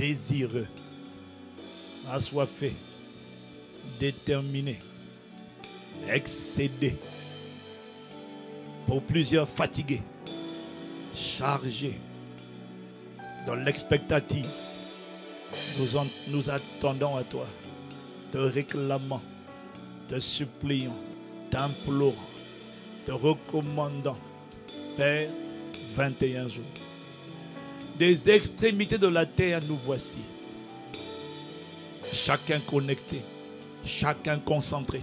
désireux, assoiffé, déterminé, excédé. Pour plusieurs fatigués, chargés, dans l'expectative, nous, nous attendons à toi, te réclamant, te suppliant, t'implorant, te recommandant. Père, 21 jours. Des extrémités de la terre, nous voici. Chacun connecté, chacun concentré,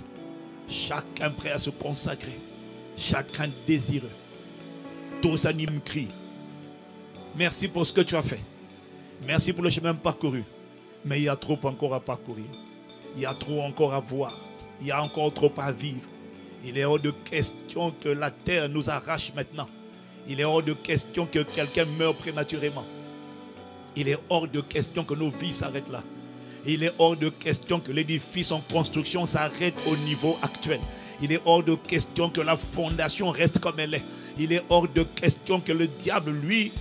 chacun prêt à se consacrer, chacun désireux. Tous animent crient. Merci pour ce que tu as fait. Merci pour le chemin parcouru. Mais il y a trop encore à parcourir. Il y a trop encore à voir. Il y a encore trop à vivre. Il est hors de question que la terre nous arrache maintenant. Il est hors de question que quelqu'un meure prématurément. Il est hors de question que nos vies s'arrêtent là. Il est hors de question que l'édifice en construction s'arrête au niveau actuel. Il est hors de question que la fondation reste comme elle est. Il est hors de question que le diable, lui,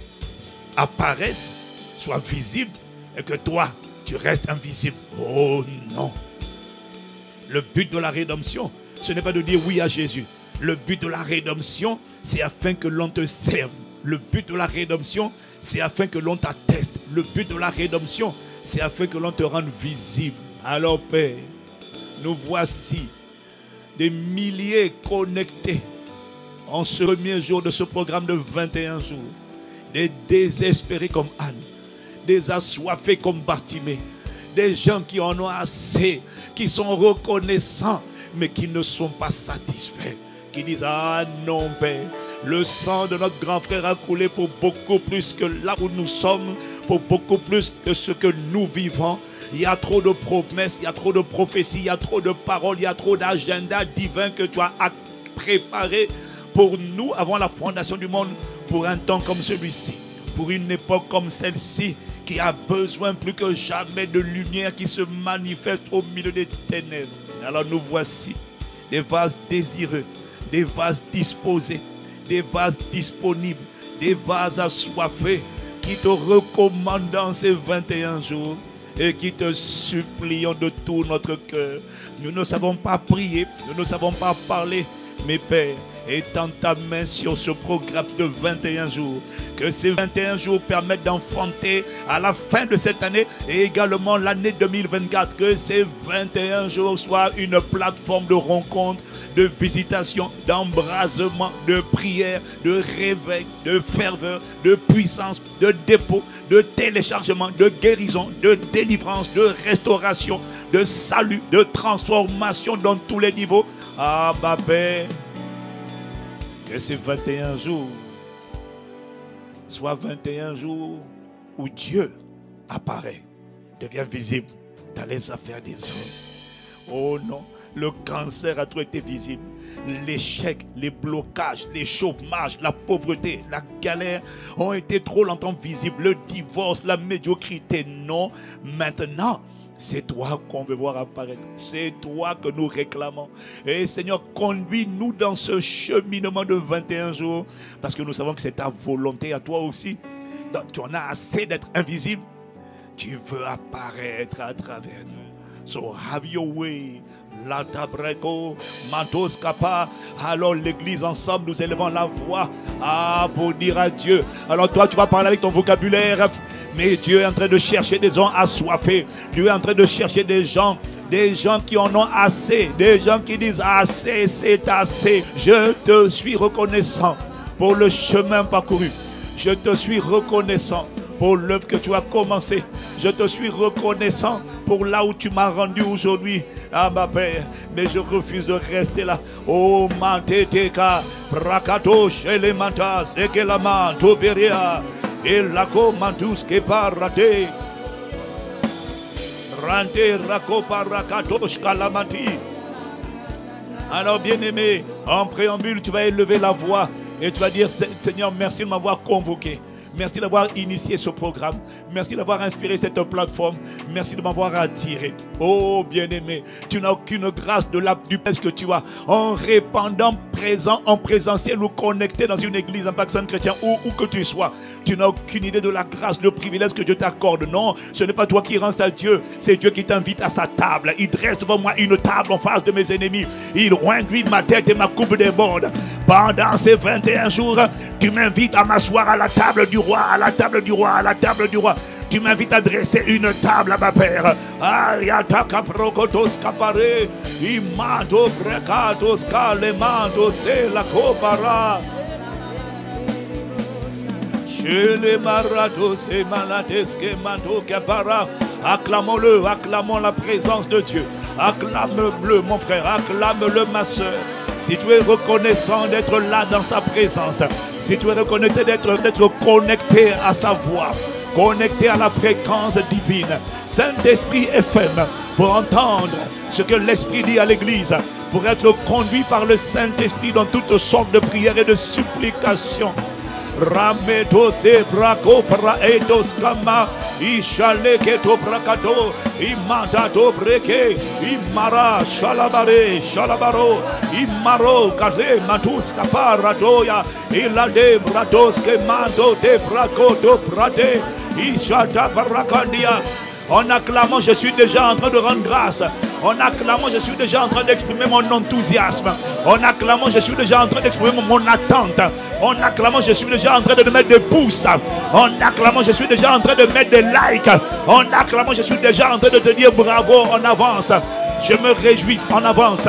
apparaisse, soit visible, et que toi, tu restes invisible. Oh non. Le but de la rédemption, ce n'est pas de dire oui à Jésus. Le but de la rédemption, c'est afin que l'on te serve. Le but de la rédemption, c'est afin que l'on t'atteste. Le but de la rédemption, c'est afin que l'on te rende visible. Alors Père, nous voici des milliers connectés en ce premier jour de ce programme de 21 jours. Des désespérés comme Anne, des assoiffés comme Bartimée, des gens qui en ont assez, qui sont reconnaissants, mais qui ne sont pas satisfaits, qui disent Ah non, Père, le sang de notre grand frère a coulé pour beaucoup plus que là où nous sommes, pour beaucoup plus que ce que nous vivons. Il y a trop de promesses, il y a trop de prophéties, il y a trop de paroles, il y a trop d'agendas divins que tu as préparés pour nous avant la fondation du monde, pour un temps comme celui-ci, pour une époque comme celle-ci qui a besoin plus que jamais de lumière qui se manifeste au milieu des ténèbres. Alors nous voici, des vases désireux, des vases disposés, des vases disponibles, des vases assoiffés qui te recommandent dans ces 21 jours et qui te supplions de tout notre cœur. Nous ne savons pas prier, nous ne savons pas parler, mais Père, étends ta main sur ce programme de 21 jours. Que ces 21 jours permettent d'enfanter à la fin de cette année et également l'année 2024. Que ces 21 jours soient une plateforme de rencontre, de visitation, d'embrasement, de prière, de réveil, de ferveur, de puissance, de dépôt, de téléchargement, de guérison, de délivrance, de restauration, de salut, de transformation dans tous les niveaux. Ah, Père, que ces 21 jours soient 21 jours où Dieu apparaît, devient visible dans les affaires des hommes. Oh non, le cancer a trop été visible. L'échec, les blocages, les chômages, la pauvreté, la galère ont été trop longtemps visibles. Le divorce, la médiocrité, non. Maintenant, c'est toi qu'on veut voir apparaître. C'est toi que nous réclamons. Et Seigneur, conduis-nous dans ce cheminement de 21 jours. Parce que nous savons que c'est ta volonté à toi aussi. Donc, tu en as assez d'être invisible. Tu veux apparaître à travers nous. So have your way. Mantos kapa. Alors l'église ensemble, nous élevons la voix. Ah, pour dire à Dieu. Alors toi, tu vas parler avec ton vocabulaire. Mais Dieu est en train de chercher des gens assoiffés. Dieu est en train de chercher des gens des gens qui en ont assez, des gens qui disent assez, c'est assez. Je te suis reconnaissant pour le chemin parcouru. Je te suis reconnaissant pour l'œuvre que tu as commencé. Je te suis reconnaissant pour là où tu m'as rendu aujourd'hui. Ah ma Père, mais je refuse de rester là. Oh manteteka, rakato shelemanta, sekelama, toberia, et lako mantus ke parate. Rante rakopa rakatosh kalamati. Alors bien-aimé, en préambule, tu vas élever la voix et tu vas dire Seigneur, merci de m'avoir convoqué. Merci d'avoir initié ce programme. Merci d'avoir inspiré cette plateforme. Merci de m'avoir attiré. Oh bien-aimé, tu n'as aucune grâce de la du que tu as en répandant présent, en présentiel ou connecté dans une église, en personne chrétien, où, où que tu sois. Tu n'as aucune idée de la grâce, le privilège que Dieu t'accorde. Non, ce n'est pas toi qui rends à Dieu, c'est Dieu qui t'invite à sa table. Il dresse devant moi une table en face de mes ennemis. Il induit ma tête et ma coupe déborde. Pendant ces 21 jours, tu m'invites à m'asseoir à la table du roi, à la table du roi, à la table du roi. Tu m'invites à dresser une table à ma père. Imado brekatos kalemando se la copara. Chez les marados et maladeske mando kapara. Acclamons-le, acclamons la présence de Dieu. Acclame-le, mon frère, acclame-le, ma soeur. Si tu es reconnaissant d'être là dans sa présence, si tu es reconnaissant d'être connecté à sa voix, connecté à la fréquence divine, Saint-Esprit FM, pour entendre ce que l'Esprit dit à l'Église, pour être conduit par le Saint-Esprit dans toutes sortes de prières et de supplications. Ramedo se brako pra edos kama ishale keto brakato. Imata do breke. Imara shalabare shalabaro. Imaro kaze matus kapara doya. Ilade brados ke mando de brako do prade ishata barakandia en acclamant, je suis déjà en train de rendre grâce. En acclamant, je suis déjà en train d'exprimer mon enthousiasme. En acclamant, je suis déjà en train d'exprimer mon attente. En acclamant, je suis déjà en train de mettre des pouces. En acclamant, je suis déjà en train de mettre des likes. En acclamant, je suis déjà en train de te dire bravo en avance. Je me réjouis en avance.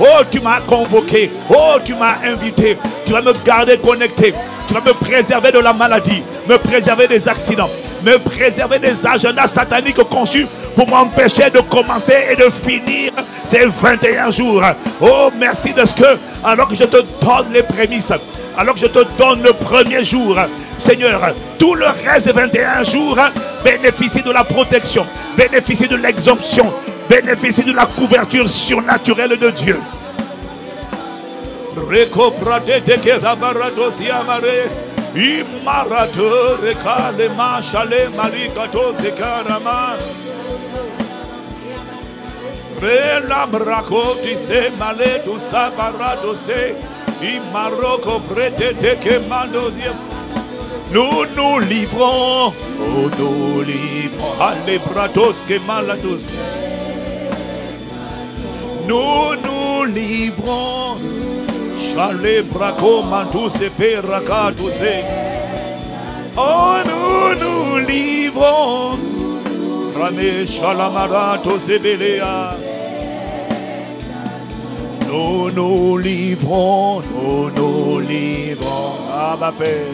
Oh, tu m'as convoqué. Oh, tu m'as invité. Tu vas me garder connecté. Tu vas me préserver de la maladie, me préserver des accidents, me préserver des agendas sataniques conçus pour m'empêcher de commencer et de finir ces 21 jours. Oh, merci de ce que, alors que je te donne les prémices, alors que je te donne le premier jour, Seigneur, tout le reste des 21 jours bénéficie de la protection, bénéficie de l'exemption, bénéficie de la couverture surnaturelle de Dieu. Yamare. Imarato recale mashale malikato sekarama. Rela bracoti se maletu sabarado se. Imaroko prete te que mandosia. Nous nous livrons, nous nous livrons, allez bratos que malatus. Nous nous livrons, Chale braco mantus et perracatus. Oh, nous nous livrons, Rame chalamaratos et belea. Nous nous livrons, nous nous livrons à ma paix.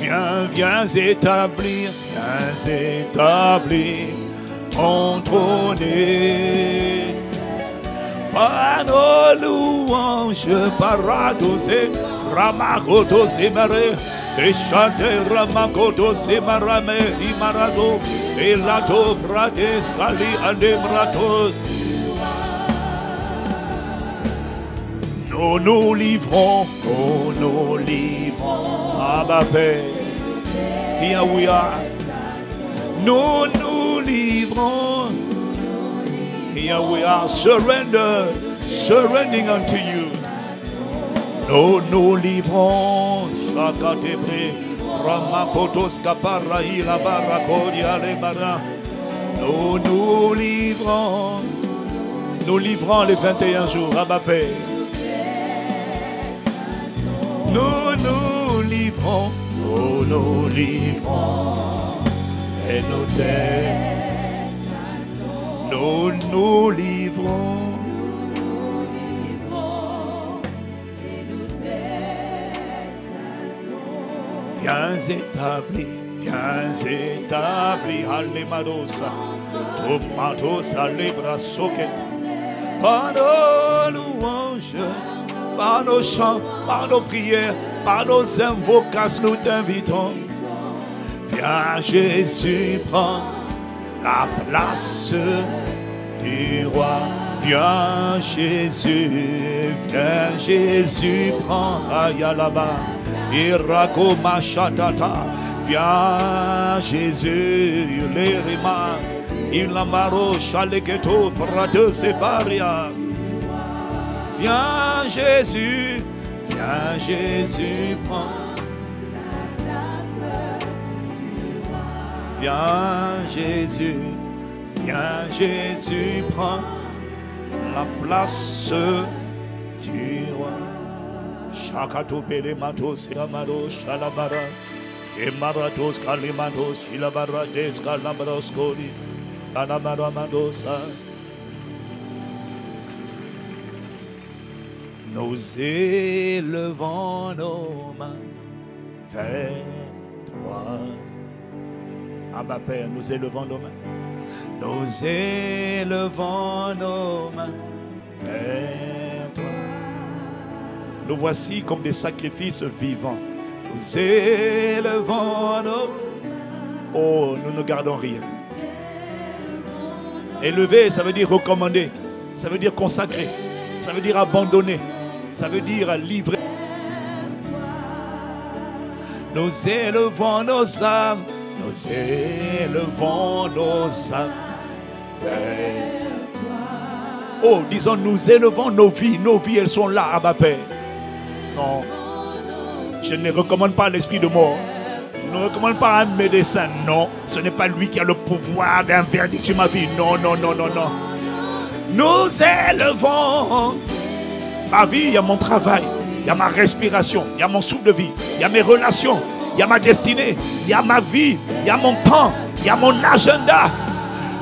Viens, viens établir, viens établir ton trône. Par nos louanges, paradosé, ramagoto semare, et chanter ramagoto semarame, imarado, et lato brades kali andemratos. Nous nous livrons, nous nous livrons à ma paix. Are. Nous nous livrons. Here we are. Surrender, surrendering unto you. Nous nous livrons. Shakatebre. Ramakotos kapara ila barakodia lebara. Nous nous livrons. Nous livrons les 21 jours à ma paix. Nous nous livrons, nous nous livrons, et nos têtes, nous nous livrons. Viens établir, viens établir, Alemadosa, Tomatos, Alebrasoke, par nos louanges par nos chants, par nos prières, par nos invocations, nous t'invitons. Viens Jésus, prends la place du roi. Viens Jésus, viens Jésus, prends Ayalaba. Irako machatata. Viens Jésus, l'érima. Il amaro chaleketo prade separia. Viens Jésus, viens Jésus, prends. Viens Jésus, viens Jésus, prends la place du roi. Shakato pele matos yamaro shalabara. Emaratos kalimatos shilabara des kalamaros koli. Kalamara mandosa. Nous élevons nos mains vers toi. Abba Père, nous élevons nos mains. Nous élevons nos mains vers toi. Nous voici comme des sacrifices vivants. Nous élevons nos Oh, nous ne gardons rien. Élever, ça veut dire recommander. Ça veut dire consacrer. Ça veut dire abandonner. Ça veut dire livrer. Nous élevons nos âmes. Nous élevons nos âmes. Oh, disons, nous élevons nos vies. Nos vies, elles sont là, à ma Père. Non. Je ne recommande pas l'esprit de mort. Je ne recommande pas un médecin. Non. Ce n'est pas lui qui a le pouvoir d'un sur ma vie. Non, non, non, non, non. Nous élevons ma vie, il y a mon travail, il y a ma respiration, il y a mon souffle de vie, il y a mes relations, il y a ma destinée, il y a ma vie, il y a mon temps, il y a mon agenda.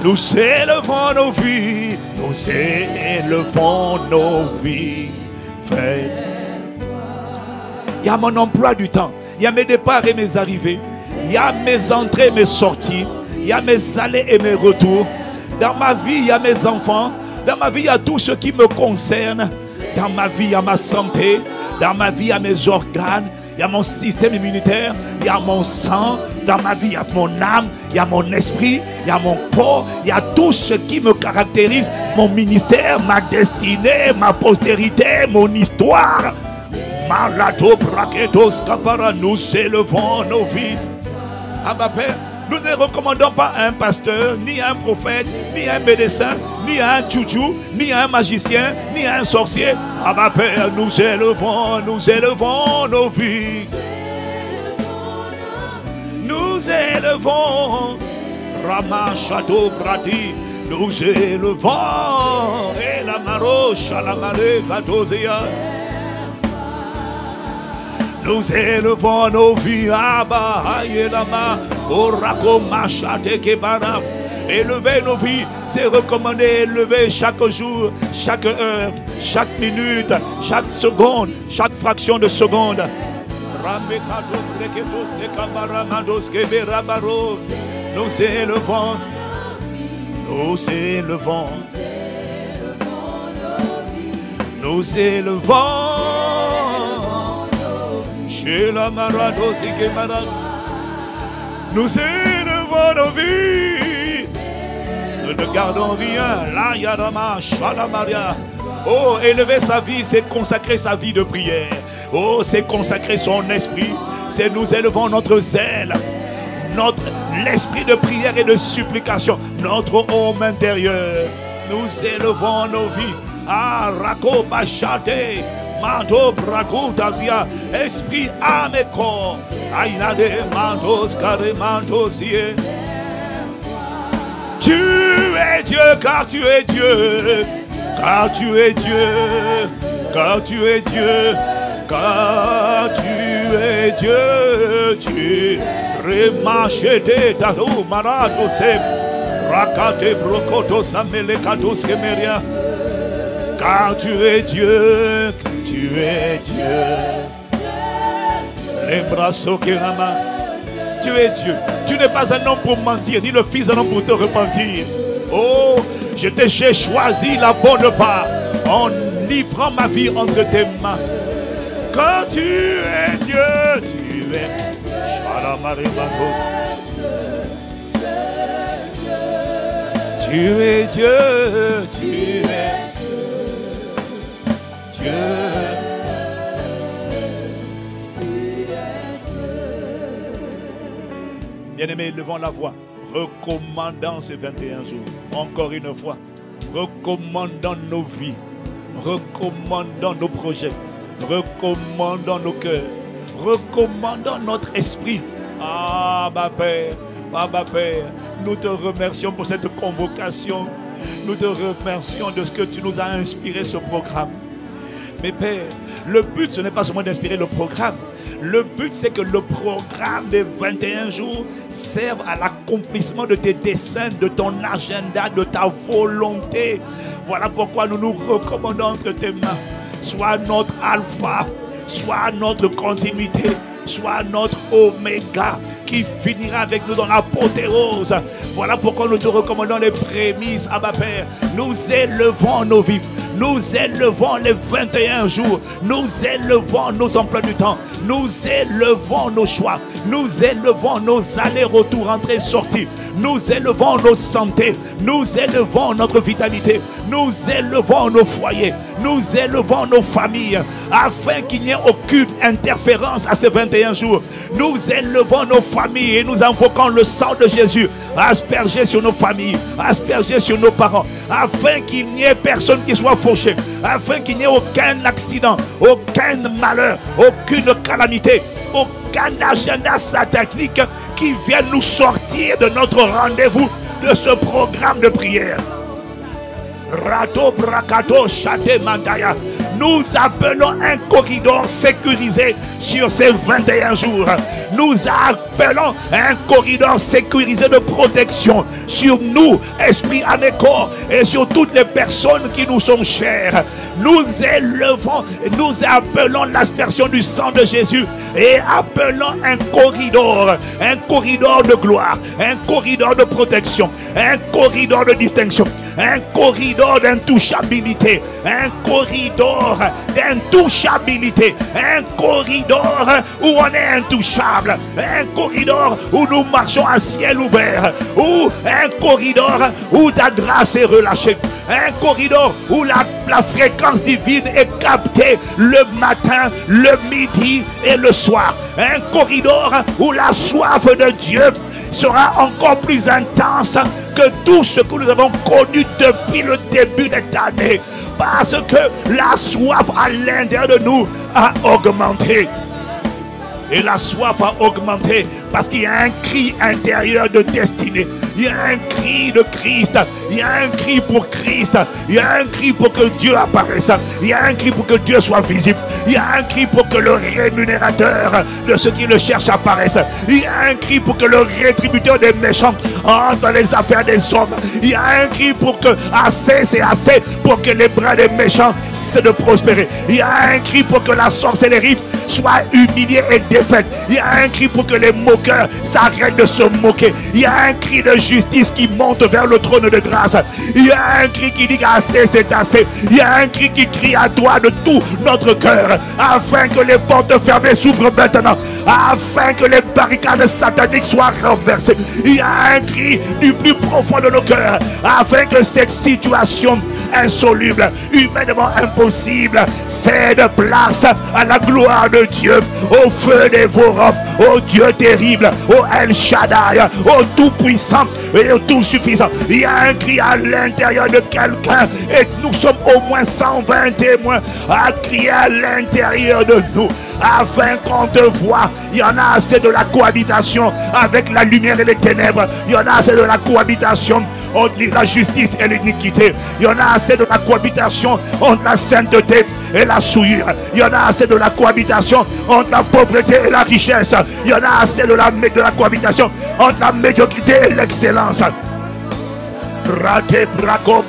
Nous élevons nos vies, nous élevons nos vies. Il y a mon emploi du temps. Il y a mes départs et mes arrivées. Il y a mes entrées et mes sorties. Il y a mes allées et mes retours. Dans ma vie, il y a mes enfants. Dans ma vie, il y a tout ce qui me concerne. Dans ma vie, il y a ma santé. Dans ma vie, il y a mes organes. Il y a mon système immunitaire. Il y a mon sang. Dans ma vie, il y a mon âme. Il y a mon esprit. Il y a mon corps. Il y a tout ce qui me caractérise. Mon ministère, ma destinée, ma postérité, mon histoire. Malato kapara, nous élevons nos vies. Ah ma Père, nous ne recommandons pas un pasteur, ni un prophète, ni un médecin, ni un tchoutchou, ni un magicien, ni un sorcier. Ah ma Père, nous élevons, nous élevons nos vies. Nous élevons. Rama Château Prati, nous élevons. Et la maroche à la marée. Nous élevons nos vies, Abba, Ayelama, Orako, Machate, Kebara. Élever nos vies, c'est recommander élever chaque jour, chaque heure, chaque minute, chaque seconde, chaque fraction de seconde. Nous élevons, nous élevons, nous élevons. Nous élevons nos vies. Nous ne gardons rien. La. Oh, élever sa vie, c'est consacrer sa vie de prière. Oh, c'est consacrer son esprit. C'est nous élevons notre zèle. Notre l'esprit de prière et de supplication. Notre homme intérieur. Nous élevons nos vies. Ah, Rako Bachate. Manto Bragutazia, esprit, âme et corps. Aïna de mantos, carré mantos, Tu es Dieu, car tu es Dieu, car tu es Dieu, car tu es Dieu, car tu es Dieu, tu remachete tatou marato se rakate brokoto samelekato skemeria. Car tu es Dieu, tu es Dieu. Les bras Tu es Dieu. Tu n'es pas un homme pour mentir, ni le fils d'un homme pour te repentir. Oh, je t'ai choisi la bonne part en livrant ma vie entre tes mains. Quand tu es Dieu, tu es. Tu es Dieu, tu es Dieu. Bien-aimés, levons la voix, recommandant ces 21 jours, encore une fois, recommandant nos vies, recommandant nos projets, recommandant nos cœurs, recommandant notre esprit. Ah, ma Père, ah, ma Père, nous te remercions pour cette convocation. Nous te remercions de ce que tu nous as inspiré ce programme. Mais Père, le but, ce n'est pas seulement d'inspirer le programme. Le but, c'est que le programme des 21 jours serve à l'accomplissement de tes desseins, de ton agenda, de ta volonté. Voilà pourquoi nous nous recommandons entre tes mains. Sois notre alpha, sois notre continuité, sois notre oméga qui finira avec nous dans l'apothéose. Voilà pourquoi nous te recommandons les prémices ma Père. Nous élevons nos vies. Nous élevons les 21 jours. Nous élevons nos emplois du temps. Nous élevons nos choix. Nous élevons nos allers-retours, entrées, sorties. Nous élevons nos santé Nous élevons notre vitalité. Nous élevons nos foyers. Nous élevons nos familles. Afin qu'il n'y ait aucune interférence à ces 21 jours. Nous élevons nos et nous invoquons le sang de Jésus aspergé sur nos familles, aspergé sur nos parents, afin qu'il n'y ait personne qui soit fauché, afin qu'il n'y ait aucun accident, aucun malheur, aucune calamité, aucun agenda satanique qui vienne nous sortir de notre rendez-vous de ce programme de prière. Rato Brakato Chate Mandaya. Nous appelons un corridor sécurisé sur ces 21 jours. Nous appelons un corridor sécurisé de protection sur nous, esprit, âme et corps, et sur toutes les personnes qui nous sont chères. Nous élevons, nous appelons l'aspersion du sang de Jésus et appelons un corridor, un corridor de gloire, un corridor de protection, un corridor de distinction un corridor d'intouchabilité, un corridor d'intouchabilité, un corridor où on est intouchable, un corridor où nous marchons à ciel ouvert, ou un corridor où ta grâce est relâchée, un corridor où la, fréquence divine est captée le matin, le midi et le soir, un corridor où la soif de Dieu sera encore plus intense que tout ce que nous avons connu depuis le début de cette année. Parce que la soif à l'intérieur de nous a augmenté. Et la soif a augmenté parce qu'il y a un cri intérieur de destinée. Il y a un cri de Christ. Il y a un cri pour Christ. Il y a un cri pour que Dieu apparaisse. Il y a un cri pour que Dieu soit visible. Il y a un cri pour que le rémunérateur de ceux qui le cherchent apparaisse. Il y a un cri pour que le rétributeur des méchants entre dans les affaires des hommes. Il y a un cri pour que assez c'est assez pour que les bras des méchants cessent de prospérer. Il y a un cri pour que la sorcellerie soit humiliée et défaite. Il y a un cri pour que les s'arrêtent de se moquer. Il y a un cri de justice qui monte vers le trône de grâce. Il y a un cri qui dit assez c'est assez. Il y a un cri qui crie à toi de tout notre cœur afin que les portes fermées s'ouvrent maintenant. Afin que les barricades sataniques soient renversées. Il y a un cri du plus profond de nos cœurs afin que cette situation insoluble, humainement impossible, cède place à la gloire de Dieu, au feu des dévorant, au Dieu terrible, au El Shaddai, au Tout-Puissant et au Tout-Suffisant. Il y a un cri à l'intérieur de quelqu'un et nous sommes au moins 120 témoins à crier à l'intérieur de nous afin qu'on te voit. Il y en a assez de la cohabitation avec la lumière et les ténèbres. Il y en a assez de la cohabitation entre la justice et l'iniquité. Il y en a assez de la cohabitation entre la sainteté et la souillure. Il y en a assez de la cohabitation entre la pauvreté et la richesse. Il y en a assez de la, de la cohabitation entre la médiocrité et l'excellence. Rate braco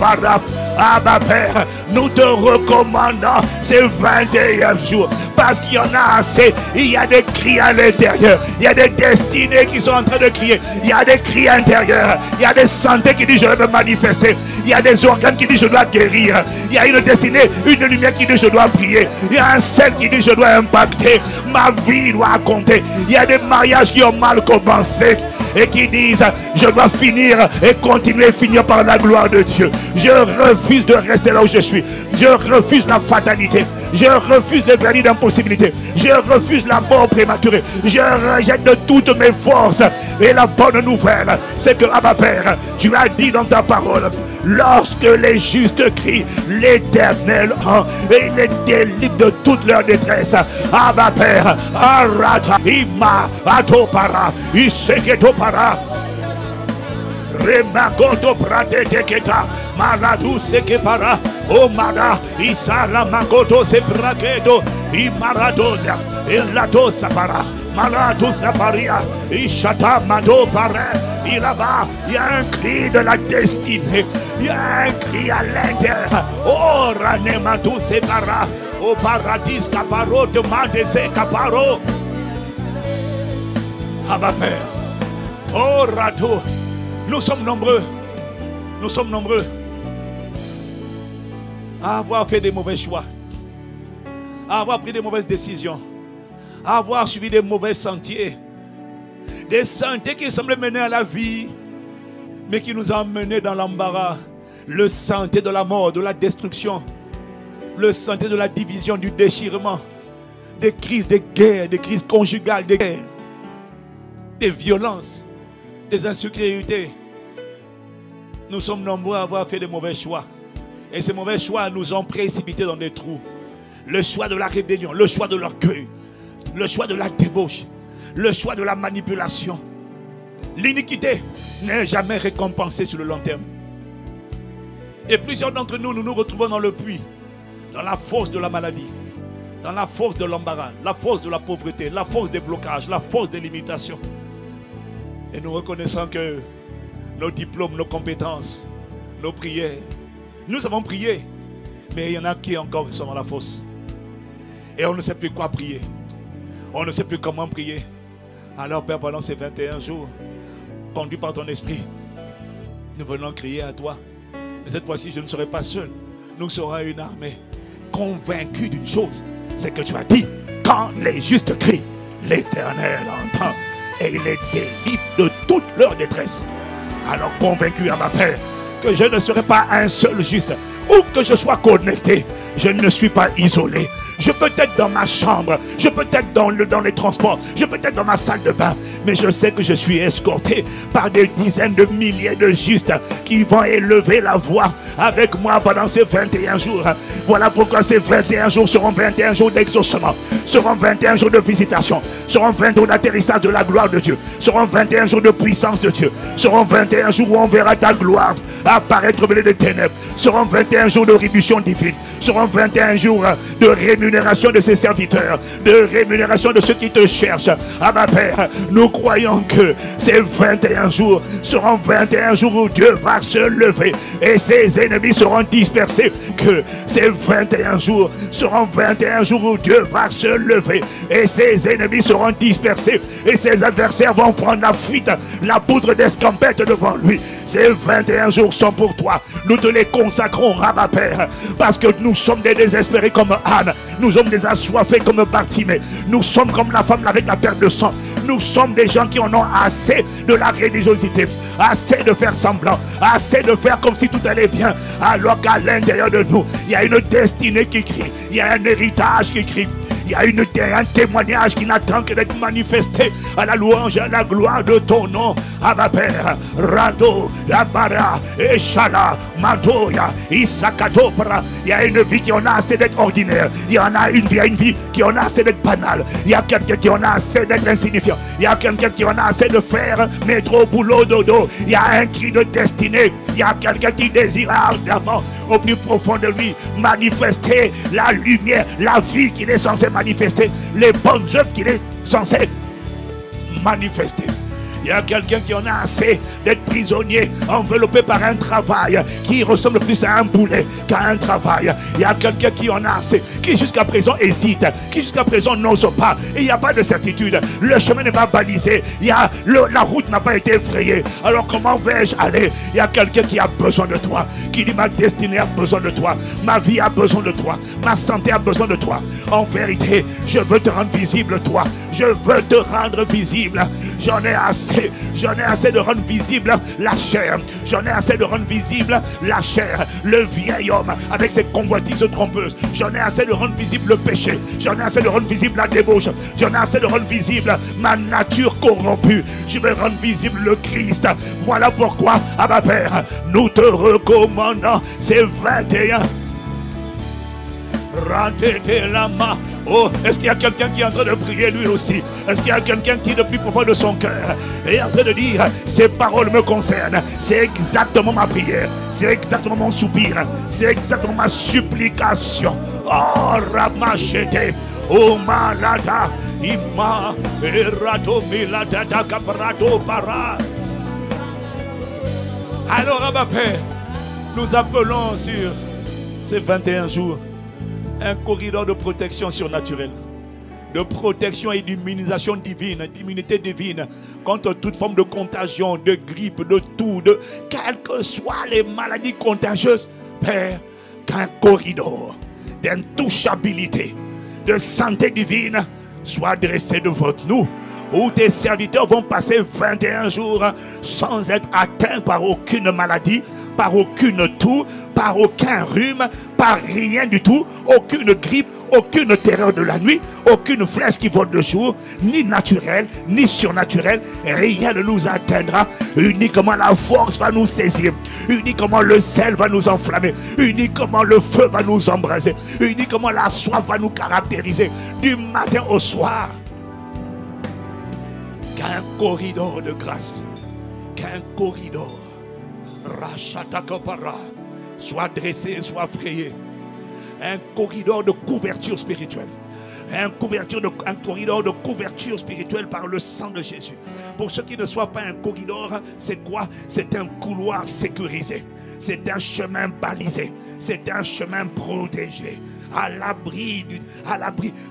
ah ma Père, nous te recommandons ces 21 jours. Parce qu'il y en a assez. Il y a des cris à l'intérieur. Il y a des destinées qui sont en train de crier. Il y a des cris intérieurs. Il y a des santé qui disent je vais me manifester. Il y a des organes qui disent je dois guérir. Il y a une destinée, une lumière qui dit je dois prier. Il y a un sel qui dit je dois impacter. Ma vie doit compter. Il y a des mariages qui ont mal commencé. Et qui disent, je dois finir et continuer, finir par la gloire de Dieu. Je refuse de rester là où je suis. Je refuse la fatalité. Je refuse les vernis d'impossibilité. Je refuse la mort prématurée. Je rejette de toutes mes forces. Et la bonne nouvelle, c'est que, à ma Père, tu as dit dans ta parole, lorsque les justes crient, l'éternel, et il les délivre de toute leur détresse. À ma Père, arata, ima, atopara, iseketopara. Remagoto prate teketa, maladu sekepara. Omara, Isala Makoto Sebrakedo, Imaradosa, Elato Sapara, Malato Saparia, Ishata Mado Pare, il y a un cri de la destinée, il y a un cri à l'intérieur. Oh, Ranemato Separa, au paradis Caparo, demande Caparo. Ah, ma Père, oh, Rato, nous sommes nombreux, nous sommes nombreux à avoir fait des mauvais choix, à avoir pris des mauvaises décisions, à avoir suivi des mauvais sentiers, des sentiers qui semblaient mener à la vie, mais qui nous ont menés dans l'embarras, le sentier de la mort, de la destruction, le sentier de la division, du déchirement, des crises, des guerres, des crises conjugales, des guerres, des violences, des insécurités. Nous sommes nombreux à avoir fait des mauvais choix. Et ces mauvais choix nous ont précipités dans des trous. Le choix de la rébellion, le choix de l'orgueil, le choix de la débauche, le choix de la manipulation. L'iniquité n'est jamais récompensée sur le long terme. Et plusieurs d'entre nous, nous nous retrouvons dans le puits, dans la force de la maladie, dans la force de l'embarras, la force de la pauvreté, la force des blocages, la force des limitations. Et nous reconnaissons que nos diplômes, nos compétences, nos prières, nous avons prié, mais il y en a qui encore sont dans la fosse. Et on ne sait plus quoi prier. On ne sait plus comment prier. Alors, Père, pendant ces 21 jours, conduit par ton esprit, nous venons crier à toi. Mais cette fois-ci, je ne serai pas seul. Nous serons une armée convaincue d'une chose. C'est que tu as dit, quand les justes crient, l'Éternel entend et il les délivre de toute leur détresse. Alors convaincu à ma paix que je ne serai pas un seul juste. Où que je sois connecté, je ne suis pas isolé. Je peux être dans ma chambre, je peux être dans, le, dans les transports, je peux être dans ma salle de bain, mais je sais que je suis escorté par des dizaines de milliers de justes qui vont élever la voix avec moi pendant ces 21 jours. Voilà pourquoi ces 21 jours seront 21 jours d'exaucement, seront 21 jours de visitation, seront 20 jours d'atterrissage de la gloire de Dieu, seront 21 jours de puissance de Dieu, seront 21 jours où on verra ta gloire apparaître au milieu des ténèbres, seront 21 jours de réduction divine, seront 21 jours de rémunération de ses serviteurs, de rémunération de ceux qui te cherchent. À ma Père, nous croyons que ces 21 jours seront 21 jours où Dieu va se lever et ses ennemis seront dispersés. Que ces 21 jours seront 21 jours où Dieu va se lever et ses ennemis seront dispersés et ses adversaires vont prendre la fuite, la poudre d'escampette devant lui. Ces 21 jours sont pour toi. Nous te les consacrons à ma Père parce que nous sommes des désespérés comme Anne. Nous sommes des assoiffés comme Bartimée. Nous sommes comme la femme avec la perte de sang. Nous sommes des gens qui en ont assez de la religiosité, assez de faire semblant, assez de faire comme si tout allait bien, alors qu'à l'intérieur de nous, il y a une destinée qui crie, il y a un héritage qui crie. Il y a une, un témoignage qui n'attend que d'être manifesté à la louange et à la gloire de ton nom. Ma Père, Rado, Yabara, Eshala, Madoya, Isakatopra. Il y a une vie qui en a assez d'être ordinaire. Il y en a une vie, une vie qui en a assez d'être banale. Il y a quelqu'un qui en a assez d'être insignifiant. Il y a quelqu'un qui en a assez de faire métro, boulot, dodo. Il y a un cri de destinée. Il y a quelqu'un qui désire ardemment au plus profond de lui manifester la lumière, la vie qu'il est censé manifester, les bonnes œuvres qu'il est censé manifester. Il y a quelqu'un qui en a assez d'être prisonnier, enveloppé par un travail qui ressemble plus à un boulet qu'à un travail. Il y a quelqu'un qui en a assez, qui jusqu'à présent hésite, qui jusqu'à présent n'ose pas. Et il n'y a pas de certitude. Le chemin n'est pas balisé. La route n'a pas été effrayée. Alors comment vais-je aller? Il y a quelqu'un qui a besoin de toi, qui dit ma destinée a besoin de toi, ma vie a besoin de toi, ma santé a besoin de toi. En vérité, je veux te rendre visible, toi. Je veux te rendre visible. J'en ai assez. J'en ai assez de rendre visible la chair. J'en ai assez de rendre visible la chair. Le vieil homme avec ses convoitises trompeuses. J'en ai assez de rendre visible le péché. J'en ai assez de rendre visible la débauche. J'en ai assez de rendre visible ma nature corrompue. Je vais rendre visible le Christ. Voilà pourquoi, à ma Père, nous te recommandons ces 21 la main. Oh, est-ce qu'il y a quelqu'un qui est en train de prier lui aussi? Est-ce qu'il y a quelqu'un qui, depuis profond de son cœur, est en train de dire Ces paroles me concernent? C'est exactement ma prière. C'est exactement mon soupir. C'est exactement ma supplication. Oh, Ramachete. Oh, malada. Ima. Erato milada caprato. Alors, ma paix, nous appelons sur ces 21 jours un corridor de protection surnaturelle, de protection et d'immunisation divine, d'immunité divine contre toute forme de contagion, de grippe, de tout, de quelles que soient les maladies contagieuses. Père, qu'un corridor d'intouchabilité, de santé divine soit dressé devant nous où tes serviteurs vont passer 21 jours sans être atteints par aucune maladie, par aucune toux, par aucun rhume, par rien du tout, aucune grippe, aucune terreur de la nuit, aucune flèche qui vole de jour, ni naturelle, ni surnaturelle. Rien ne nous atteindra. Uniquement la force va nous saisir. Uniquement le sel va nous enflammer. Uniquement le feu va nous embraser. Uniquement la soif va nous caractériser. Du matin au soir. Qu'un corridor de grâce. Qu'un corridor. Rachatakopara soit dressé, soit frayé. Un corridor de couverture spirituelle. Un, corridor de couverture spirituelle par le sang de Jésus. Pour ceux qui ne soient pas un corridor, c'est quoi? C'est un couloir sécurisé. C'est un chemin balisé. C'est un chemin protégé. À l'abri,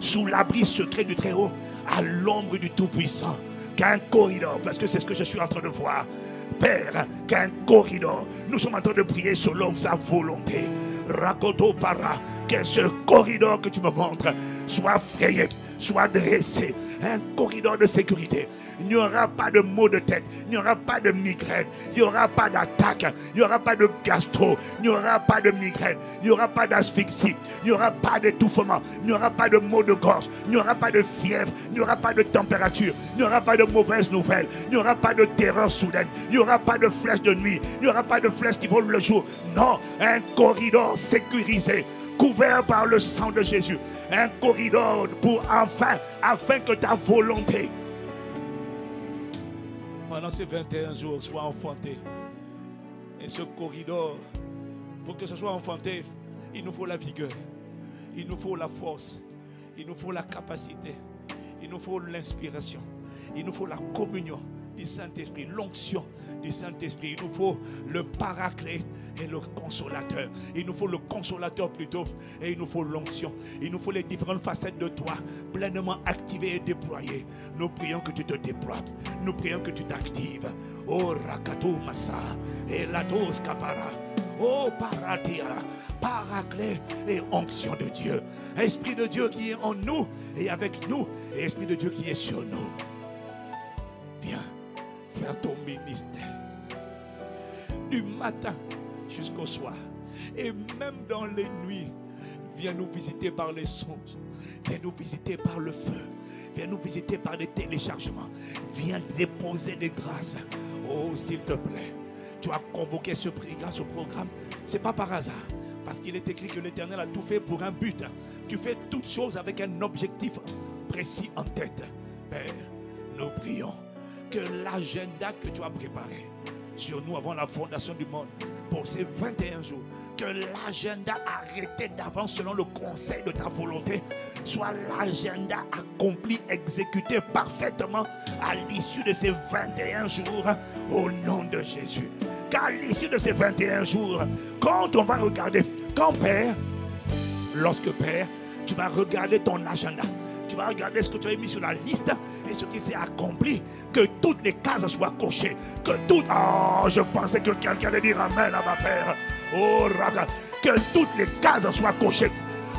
sous l'abri secret du Très-Haut, à l'ombre du Tout-Puissant. Qu'un corridor, parce que c'est ce que je suis en train de voir. Père, qu'un corridor. Nous sommes en train de prier selon sa volonté. Rakoto para. Que ce corridor que tu me montres soit frayé, soit dressé. Un corridor de sécurité il n'y aura pas de maux de tête, il n'y aura pas de migraine, il n'y aura pas d'attaque, il n'y aura pas de gastro, il n'y aura pas de migraine, il n'y aura pas d'asphyxie, il n'y aura pas d'étouffement, il n'y aura pas de maux de gorge, il n'y aura pas de fièvre, il n'y aura pas de température, il n'y aura pas de mauvaises nouvelles, il n'y aura pas de terreur soudaine, il n'y aura pas de flèches de nuit, il n'y aura pas de flèches qui volent le jour. Non, un corridor sécurisé, couvert par le sang de Jésus. Un corridor pour enfin, afin que ta volonté pendant ces 21 jours soit enfanté. Et ce corridor, pour que ce soit enfanté, il nous faut la vigueur, il nous faut la force, il nous faut la capacité, il nous faut l'inspiration, il nous faut la communion du Saint-Esprit, l'onction Saint-Esprit. Il nous faut le paraclet et le consolateur. Il nous faut le consolateur plutôt et il nous faut l'onction. Il nous faut les différentes facettes de toi pleinement activées et déployées. Nous prions que tu te déploies. Nous prions que tu t'actives. Oh Rakato Massa et Kapara. Oh Paradia, paraclet et onction de Dieu. Esprit de Dieu qui est en nous et avec nous. Esprit de Dieu qui est sur nous. Viens faire ton ministère. Du matin jusqu'au soir. Et même dans les nuits, viens nous visiter par les songes. Viens nous visiter par le feu. Viens nous visiter par des téléchargements. Viens déposer des grâces. Oh, s'il te plaît. Tu as convoqué ce prix grâce au programme. Ce n'est pas par hasard. Parce qu'il est écrit que l'Éternel a tout fait pour un but. Tu fais toutes choses avec un objectif précis en tête. Père, nous prions que l'agenda que tu as préparé sur nous avant la fondation du monde pour ces 21 jours, que l'agenda arrêté d'avance selon le conseil de ta volonté soit l'agenda accompli, exécuté parfaitement à l'issue de ces 21 jours au nom de Jésus. Qu'à l'issue de ces 21 jours, quand on va regarder, quand Père, lorsque Père, tu vas regarder ton agenda, regarder ce que tu as mis sur la liste et ce qui s'est accompli. Que toutes les cases soient cochées. Que toutes. Oh, je pensais que quelqu'un allait dire Amen à ma père. Oh, raga. Que toutes les cases soient cochées.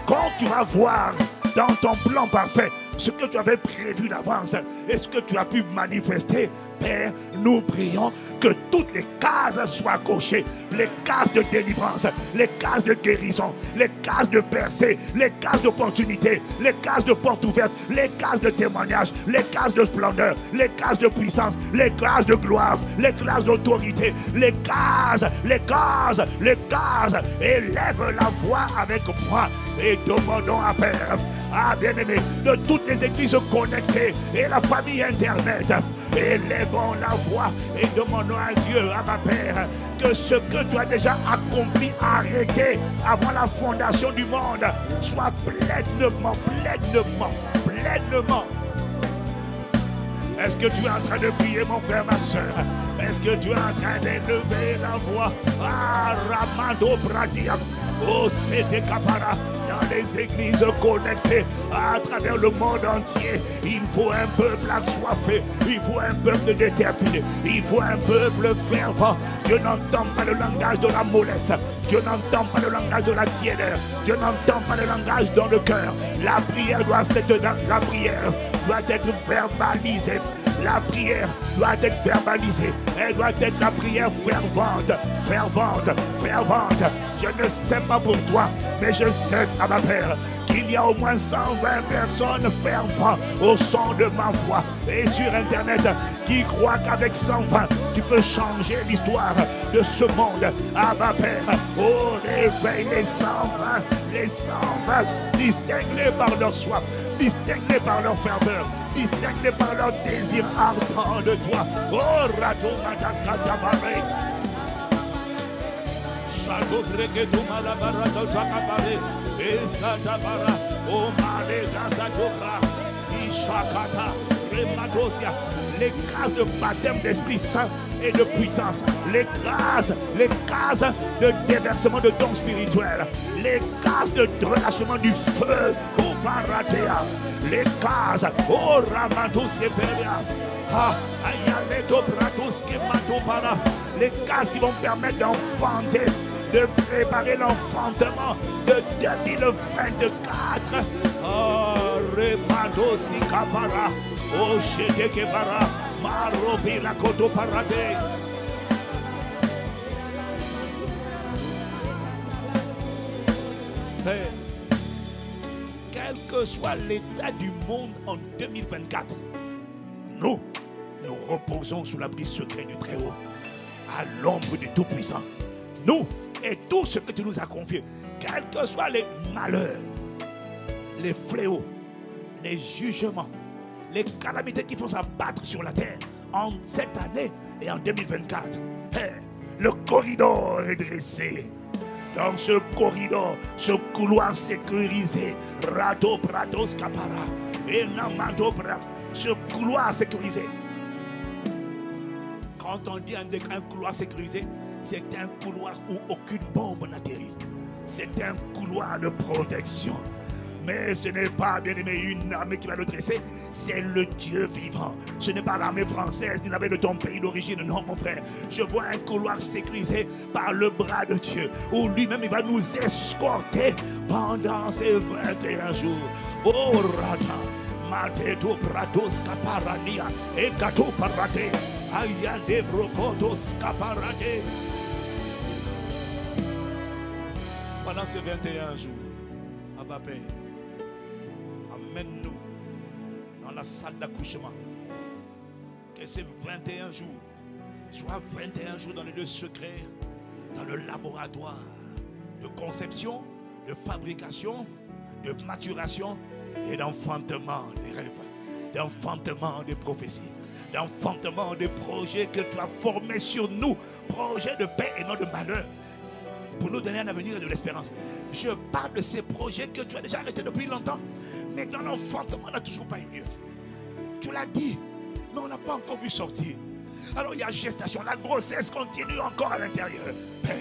Quand tu vas voir dans ton plan parfait ce que tu avais prévu d'avance et ce que tu as pu manifester. Père, nous prions que toutes les cases soient cochées. Les cases de délivrance, les cases de guérison, les cases de percée, les cases d'opportunité, les cases de porte ouverte, les cases de témoignage, les cases de splendeur, les cases de puissance, les cases de gloire, les cases d'autorité, les cases, les cases, les cases. Élève la voix avec moi et demandons à Père, à bien-aimé, de toutes les églises connectées et la famille Internet Élevons la voix et demandons à Dieu, à ma Père, que ce que tu as déjà accompli, arrêté avant la fondation du monde, soit pleinement, pleinement, pleinement. Est-ce que tu es en train de prier, mon frère, ma soeur? Est-ce que tu es en train d'élever la voix? Ah, Ramado Bradia. Oh, c'était Capara dans les églises connectées à travers le monde entier. Il faut un peuple assoiffé, il faut un peuple déterminé, il faut un peuple fervent. Dieu n'entend pas le langage de la mollesse, Dieu n'entend pas le langage de la tiédeur, Dieu n'entend pas le langage dans le cœur. La prière doit être la prière doit être verbalisée. La prière doit être verbalisée. Elle doit être la prière fervente, fervente, fervente. Je ne sais pas pour toi, mais je sais à ma Père qu'il y a au moins 120 personnes ferventes au son de ma voix et sur Internet qui croient qu'avec 120, tu peux changer l'histoire de ce monde. À ma Père, oh, réveille les 120, les 120, distingués par leur soif, distingués par leur ferveur, distingués par leur désir ardent de toi. Oh, Rato Madaskatabaré. Shadow Breketu Malabarato Zakabare, Esatabara, O Male Gazadobra, Ishakata, Remadosia, les grâces de baptême d'Esprit Saint et de puissance, les grâces, les cases de déversement de dons spirituels, les cases de relâchement du feu, au Baratea, les cases, au Ramados ah, les cases qui vont permettre d'enfanter, de préparer l'enfantement de 2024. Oh, Quel que soit l'état du monde en 2024, nous, nous reposons sous l'abri secret du Très-Haut, à l'ombre du Tout-Puissant. Nous et tout ce que tu nous as confié, quels que soient les malheurs, les fléaux, les jugements, les calamités qui font s'abattre sur la terre en cette année et en 2024. le corridor est dressé. Dans ce corridor, ce couloir sécurisé, Rato Pratos Capara, et Namando ce couloir sécurisé. Quand on dit un couloir sécurisé, c'est un couloir où aucune bombe n'atterrit. C'est un couloir de protection. Mais ce n'est pas, bien aimé, une armée qui va le dresser. C'est le Dieu vivant. Ce n'est pas l'armée française ni l'armée de ton pays d'origine. Non, mon frère. Je vois un couloir sécurisé par le bras de Dieu. Où lui-même, il va nous escorter pendant ces 21 jours. Oh, Rana. Mateto pratos caparania. Et gato parate. Ayade brokotos caparate. Pendant ces 21 jours, Abba Père, amène-nous dans la salle d'accouchement. Que ces 21 jours soient 21 jours dans le lieu secret, dans le laboratoire de conception, de fabrication, de maturation et d'enfantement des rêves, d'enfantement des prophéties, d'enfantement des projets que tu as formés sur nous, projets de paix et non de malheur, pour nous donner un avenir et de l'espérance. Je parle de ces projets que tu as déjà arrêtés depuis longtemps, mais dans l'enfantement n'a toujours pas eu lieu. Tu l'as dit, mais on n'a pas encore vu sortir. Alors il y a gestation, la grossesse continue encore à l'intérieur. Père,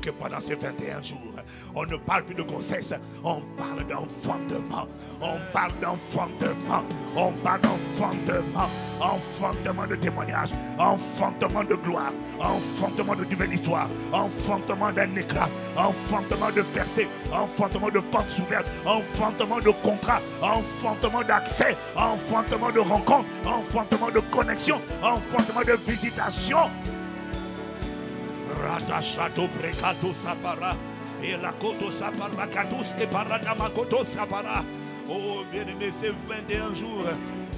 que pendant ces 21 jours, on ne parle plus de grossesse, on parle d'enfantement. On parle d'enfantement. On parle d'enfantement. Enfantement de témoignage. Enfantement de gloire. Enfantement de nouvelle histoire. Enfantement d'un éclat. Enfantement de percée. Enfantement de portes ouvertes. Enfantement de contrat. Enfantement d'accès. Enfantement de rencontre. Enfantement de connexion. Enfantement de visitation. Brekato sapara. Et la koto sapara katus ke paradamakoto sapara. Oh bien-aimé, ces 21 jours,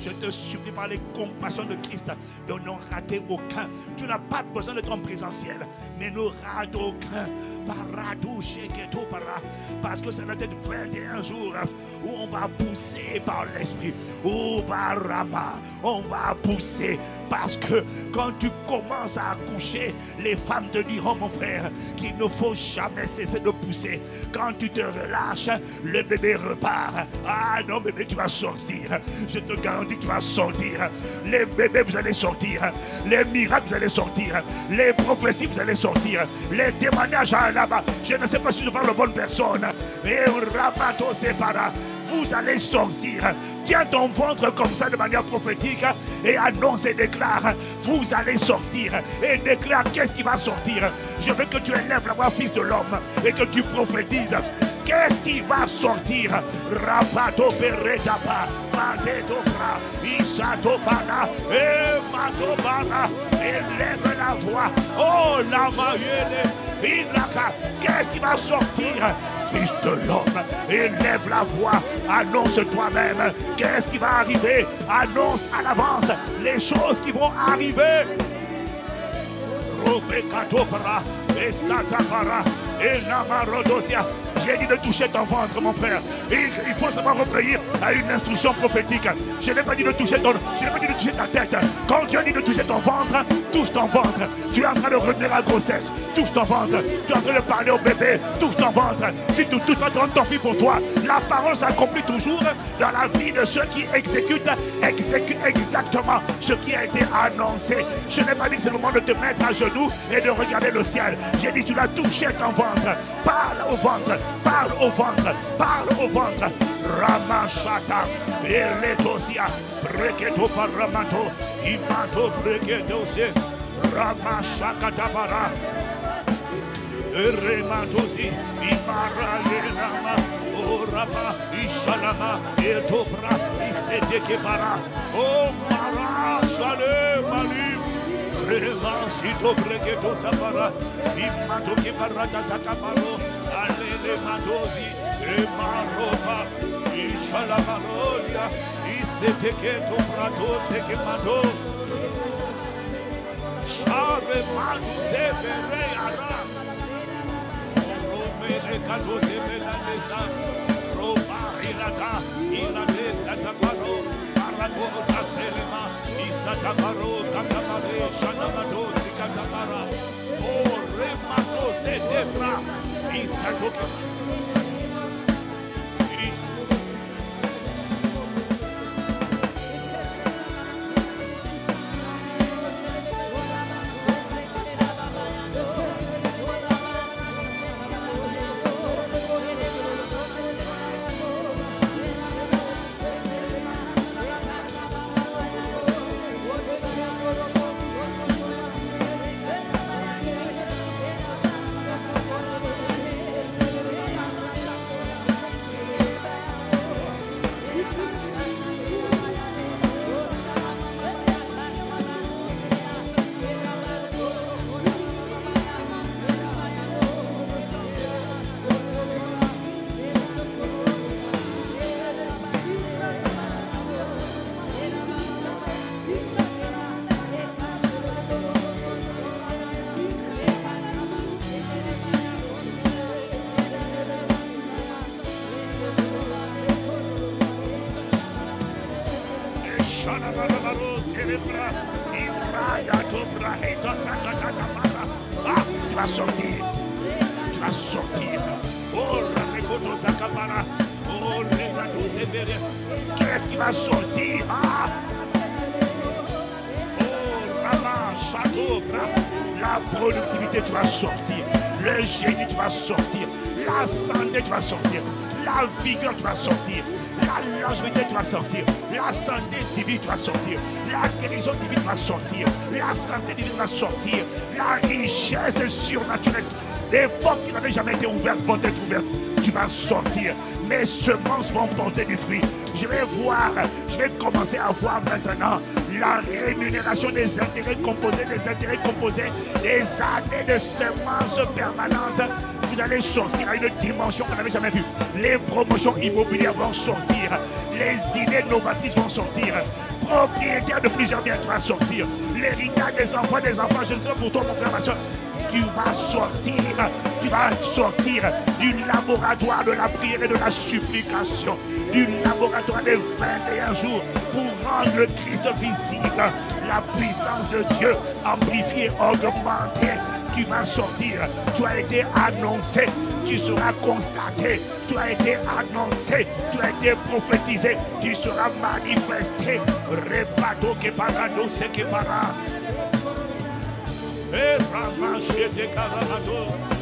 je te supplie par les compassions de Christ de n'en rater aucun. Tu n'as pas besoin d'être en présentiel, mais ne rate aucun. Parce que ça doit être 21 jours où on va pousser par l'esprit. Oh Barama, on va pousser parce que quand tu commences à accoucher, les femmes te diront, mon frère, qu'il ne faut jamais cesser de pousser. Quand tu te relâches, le bébé repart. Ah non, bébé, tu vas sortir. Je te garantis tu vas sortir. Les bébés, vous allez sortir. Les miracles, vous allez sortir. Les prophéties, vous allez sortir. Les témoignages là-bas. Je ne sais pas si je parle de bonne personne. Et Rabato Separa vous allez sortir. Tiens ton ventre comme ça de manière prophétique et annonce et déclare, vous allez sortir. Et déclare qu'est-ce qui va sortir. Je veux que tu élèves la voix, fils de l'homme, et que tu prophétises. Qu'est-ce qui va sortir? Rapato isatopana, et matopana, élève la voix. Oh la maïenne, qu'est-ce qui va sortir? Fils de l'homme, élève la voix, annonce toi-même. Qu'est-ce qui va arriver? Annonce à l'avance les choses qui vont arriver. Et Satapara et Namarodosia. J'ai dit de toucher ton ventre, mon frère. il faut savoir obéir à une instruction prophétique. Je n'ai pas dit de toucher ton, je n'ai pas dit de toucher ta tête. Quand Dieu dit de toucher ton ventre, touche ton ventre. Tu es en train de retenir la grossesse, touche ton ventre. Tu es en train de parler au bébé, touche ton ventre. Si touches ton tant pis pour toi. La parole s'accomplit toujours dans la vie de ceux qui exécutent, exécutent exactement ce qui a été annoncé. Je n'ai pas dit que c'est le moment de te mettre à genoux et de regarder le ciel. J'ai dit tu l'as touché ton ventre. Parle au ventre. Parle au ventre, parle au ventre. Ramashata, Eletosia, Breketo Paramato, Imato Breketose, Ramashakatabara, Rematosi, Imara Yenama, Orama, Ishalama, Etopra, Isetekebara, O Mara, Shale, Malim. Remasito bregeto sapara, imato che parata sacaparo, alele matosi, e maropa, isha la parodia, isete che to prato se che mato, share matu se vere ara, rome e cato se velandesa, roba irata, iratesa taparo, Paragoda Selema, Isa Tabaro, Katamare, Shanamado, Sikatamara, O Remato Zedebra, Isa Kokima. Semences vont porter du fruit. Je vais voir, je vais commencer à voir maintenant la rémunération des intérêts composés, des intérêts composés, des années de semences permanentes. Vous allez sortir à une dimension qu'on n'avait jamais vue. Les promotions immobilières vont sortir. Les idées novatrices vont sortir. Propriétaire de plusieurs biens vont sortir. L'héritage des enfants, des enfants, je ne sais pas pour toi, mon frère, ma soeur. Tu vas sortir, tu vas sortir du laboratoire de la prière et de la supplication du laboratoire des 21 jours pour rendre le Christ visible, la puissance de Dieu amplifiée, augmentée. Tu vas sortir, tu as été annoncé, tu seras constaté, tu as été annoncé, tu as été prophétisé, tu seras manifesté. Repato que parado se que de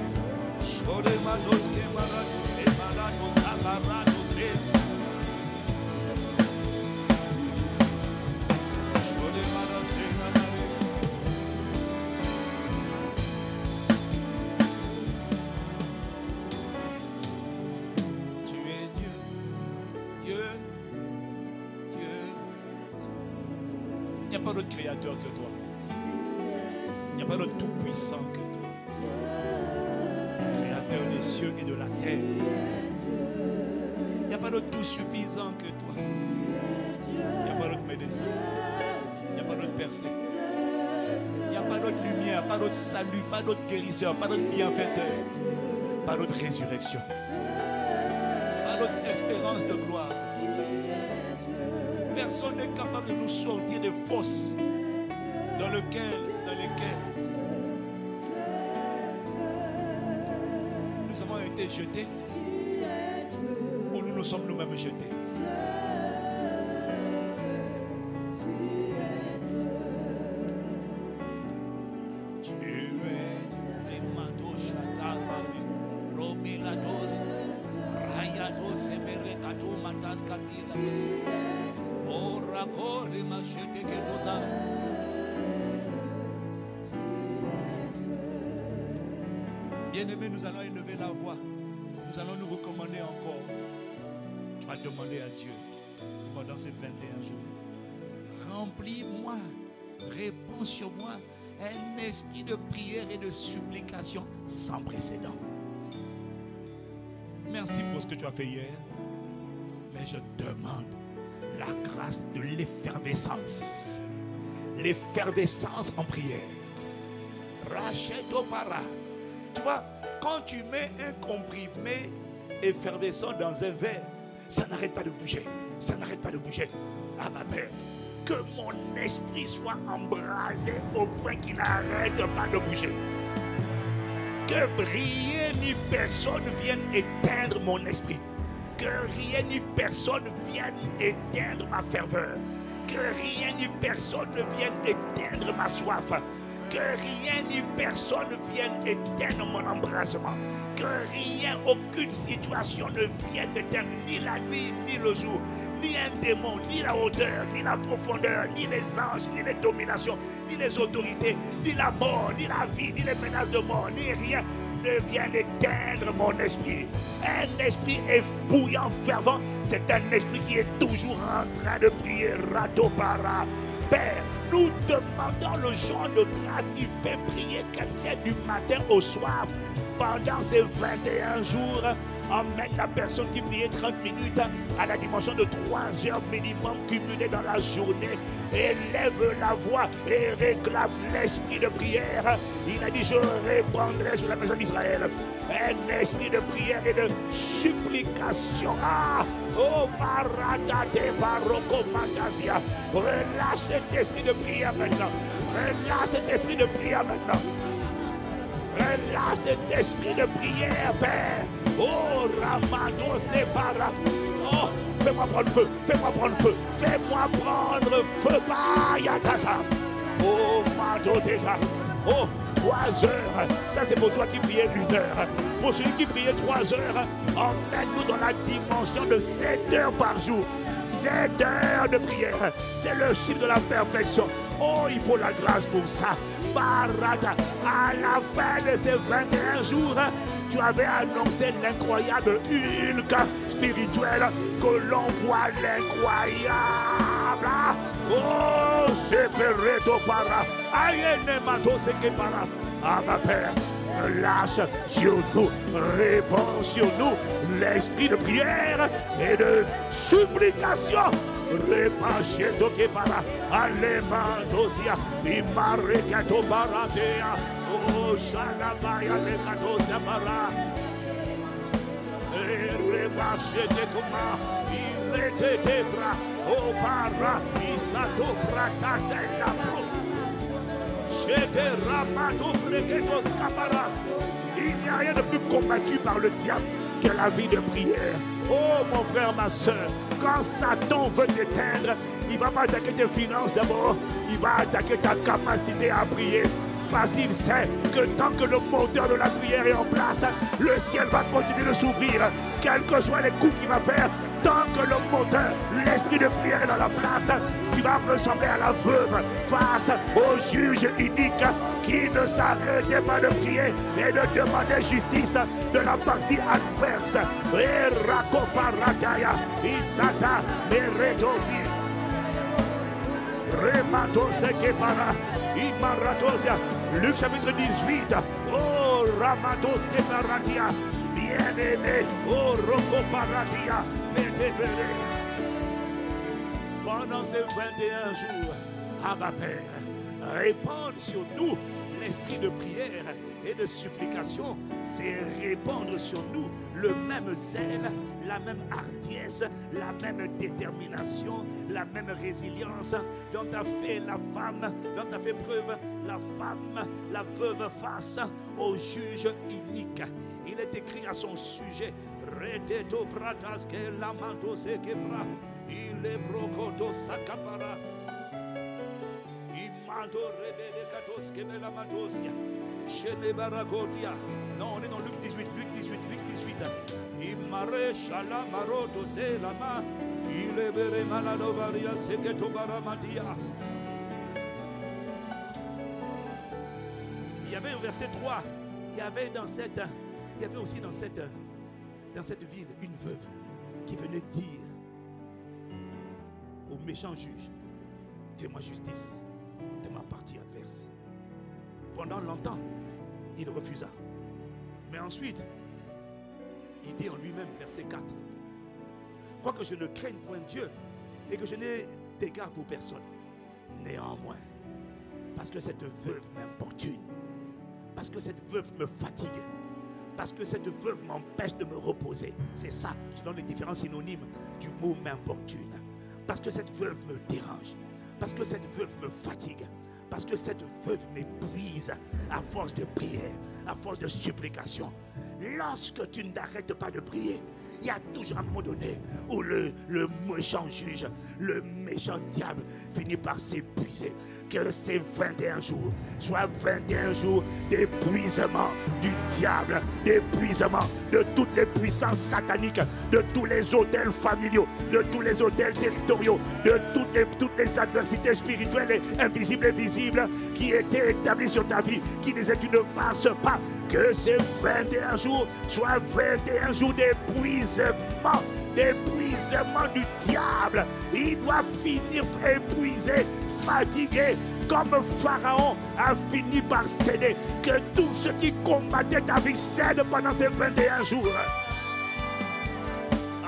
pas d'autre créateur que toi. Il n'y a pas d'autre tout-puissant que et de la terre. Il n'y a pas d'autre tout suffisant que toi. Il n'y a pas d'autre médecin. Il n'y a pas d'autre personne. Il n'y a pas d'autre lumière, pas d'autre salut, pas d'autre guérisseur, pas d'autre bienfaiteur, pas d'autre résurrection, pas d'autre espérance de gloire. Personne n'est capable de nous sortir des fosses dans lesquelles été jetés ou nous nous sommes nous-mêmes jetés. Tu es Emado Shatabami, Romilados, Rayados, Emerekato, Matas Katila, Orako, de Machete Kedosa. Bien-aimés, nous allons élever la voix. Nous allons nous recommander encore. Tu vas demander à Dieu pendant ces 21 jours. Remplis-moi, réponds sur moi un esprit de prière et de supplication sans précédent. Merci pour ce que tu as fait hier. Mais je demande la grâce de l'effervescence. L'effervescence en prière. Rachète para. Tu quand tu mets un comprimé effervescent dans un verre, ça n'arrête pas de bouger. Ça n'arrête pas de bouger. Ah ma père, que mon esprit soit embrasé au point qu'il n'arrête pas de bouger. Que rien ni personne vienne éteindre mon esprit. Que rien ni personne vienne éteindre ma ferveur. Que rien ni personne ne vienne éteindre ma soif. Que rien ni personne vienne éteindre mon embrassement. Que rien, aucune situation ne vienne éteindre ni la nuit ni le jour. Ni un démon, ni la hauteur, ni la profondeur, ni les anges, ni les dominations, ni les autorités, ni la mort, ni la vie, ni les menaces de mort, ni rien ne viennent éteindre mon esprit. Un esprit bouillant, fervent, c'est un esprit qui est toujours en train de prier. Père, nous demandons le genre de grâce qui fait prier quelqu'un du matin au soir pendant ces 21 jours. Emmène la personne qui priait 30 minutes à la dimension de 3 heures minimum cumulées dans la journée. Élève la voix et réclame l'esprit de prière. Il a dit, je répandrai sur la maison d'Israël un esprit de prière et de supplication. Ah, oh, de Baroko Magazia. Relâche cet esprit de prière maintenant. Relâche cet esprit de prière maintenant. Relâche cet esprit de prière, Père. Oh, Ramado Separa. Oh, fais-moi prendre feu, fais-moi prendre feu, fais-moi prendre feu, Bayatasa. Oh, Mado Dega. Oh, trois heures. Ça, c'est pour toi qui priais une heure. Pour celui qui priait trois heures, emmène-nous dans la dimension de sept heures par jour. Sept heures de prière. C'est le chiffre de la perfection. Oh, il faut la grâce pour ça. Barata, à la fin de ces 21 jours, tu avais annoncé l'incroyable Hulk spirituel que l'on voit l'incroyable. Oh, c'est Pereto para. Ayene mato que para. Ah, ma Père, lâche sur nous, répands sur nous l'esprit de prière et de supplication. Repasheto que para alemandosia imarekato baratea oh shalabaya lekatosia para repashete kuma irete bra. Oh para isato prakatela pro shete ramato freketos capara il n'y a rien de plus combattu par le diable que la vie de prière. Oh mon frère ma soeur quand Satan veut t'éteindre, il va pas attaquer tes finances d'abord, il va attaquer ta capacité à prier. Parce qu'il sait que tant que le moteur de la prière est en place, le ciel va continuer de s'ouvrir. Quels que soient les coups qu'il va faire, tant que le moteur, l'esprit de prière est dans la place, tu vas ressembler à la veuve face au juge unique qui ne s'arrêtait pas de prier et de demander justice de la partie adverse. Isata, Luc chapitre 18. Oh, Ramatos Keparatia. Bien-aimé. Oh, Pendant ces 21 jours, Abba Père, répandre sur nous l'esprit de prière et de supplication, c'est répandre sur nous le même zèle, la même hardiesse, la même détermination, la même résilience dont a fait la femme, dont a fait preuve la femme, la veuve face au juge unique. Il est écrit à son sujet, Redeto pratas que lamanto se quebra, il est brocoto sakapara. Imando rebele katos que la matosia. Chez baragodia. Non, on est dans Luc 18, Luc 18, Luc 18. Imare shala maroto se lama. Il est bere malado varia se que to baramadia. Il y avait un verset 3. Il y avait dans cette, il y avait aussi dans cette, dans cette ville une veuve qui venait dire au méchant juge, fais-moi justice de ma partie adverse. Pendant longtemps, il refusa. Mais ensuite, il dit en lui-même, verset 4, quoique je ne craigne point Dieu et que je n'ai d'égard pour personne, néanmoins, parce que cette veuve m'importune, parce que cette veuve me fatigue, parce que cette veuve m'empêche de me reposer. C'est ça, je donne les différents synonymes du mot m'importune. Parce que cette veuve me dérange, parce que cette veuve me fatigue, parce que cette veuve m'épuise à force de prière, à force de supplication. Lorsque tu n'arrêtes pas de prier, il y a toujours un moment donné où le, méchant juge, le méchant diable finit par s'épuiser. Que ces 21 jours soient 21 jours d'épuisement du diable, d'épuisement de toutes les puissances sataniques, de tous les hôtels familiaux, de tous les hôtels territoriaux, de toutes les, toutes les adversités spirituelles et invisibles et visibles qui étaient établies sur ta vie, qui disaient tu ne passes pas. Que ces 21 jours soient 21 jours d'épuisement d'épuisement du diable. Il doit finir épuisé, fatigué, comme Pharaon a fini par céder. Que tout ce qui combattait ta vie cède pendant ces 21 jours.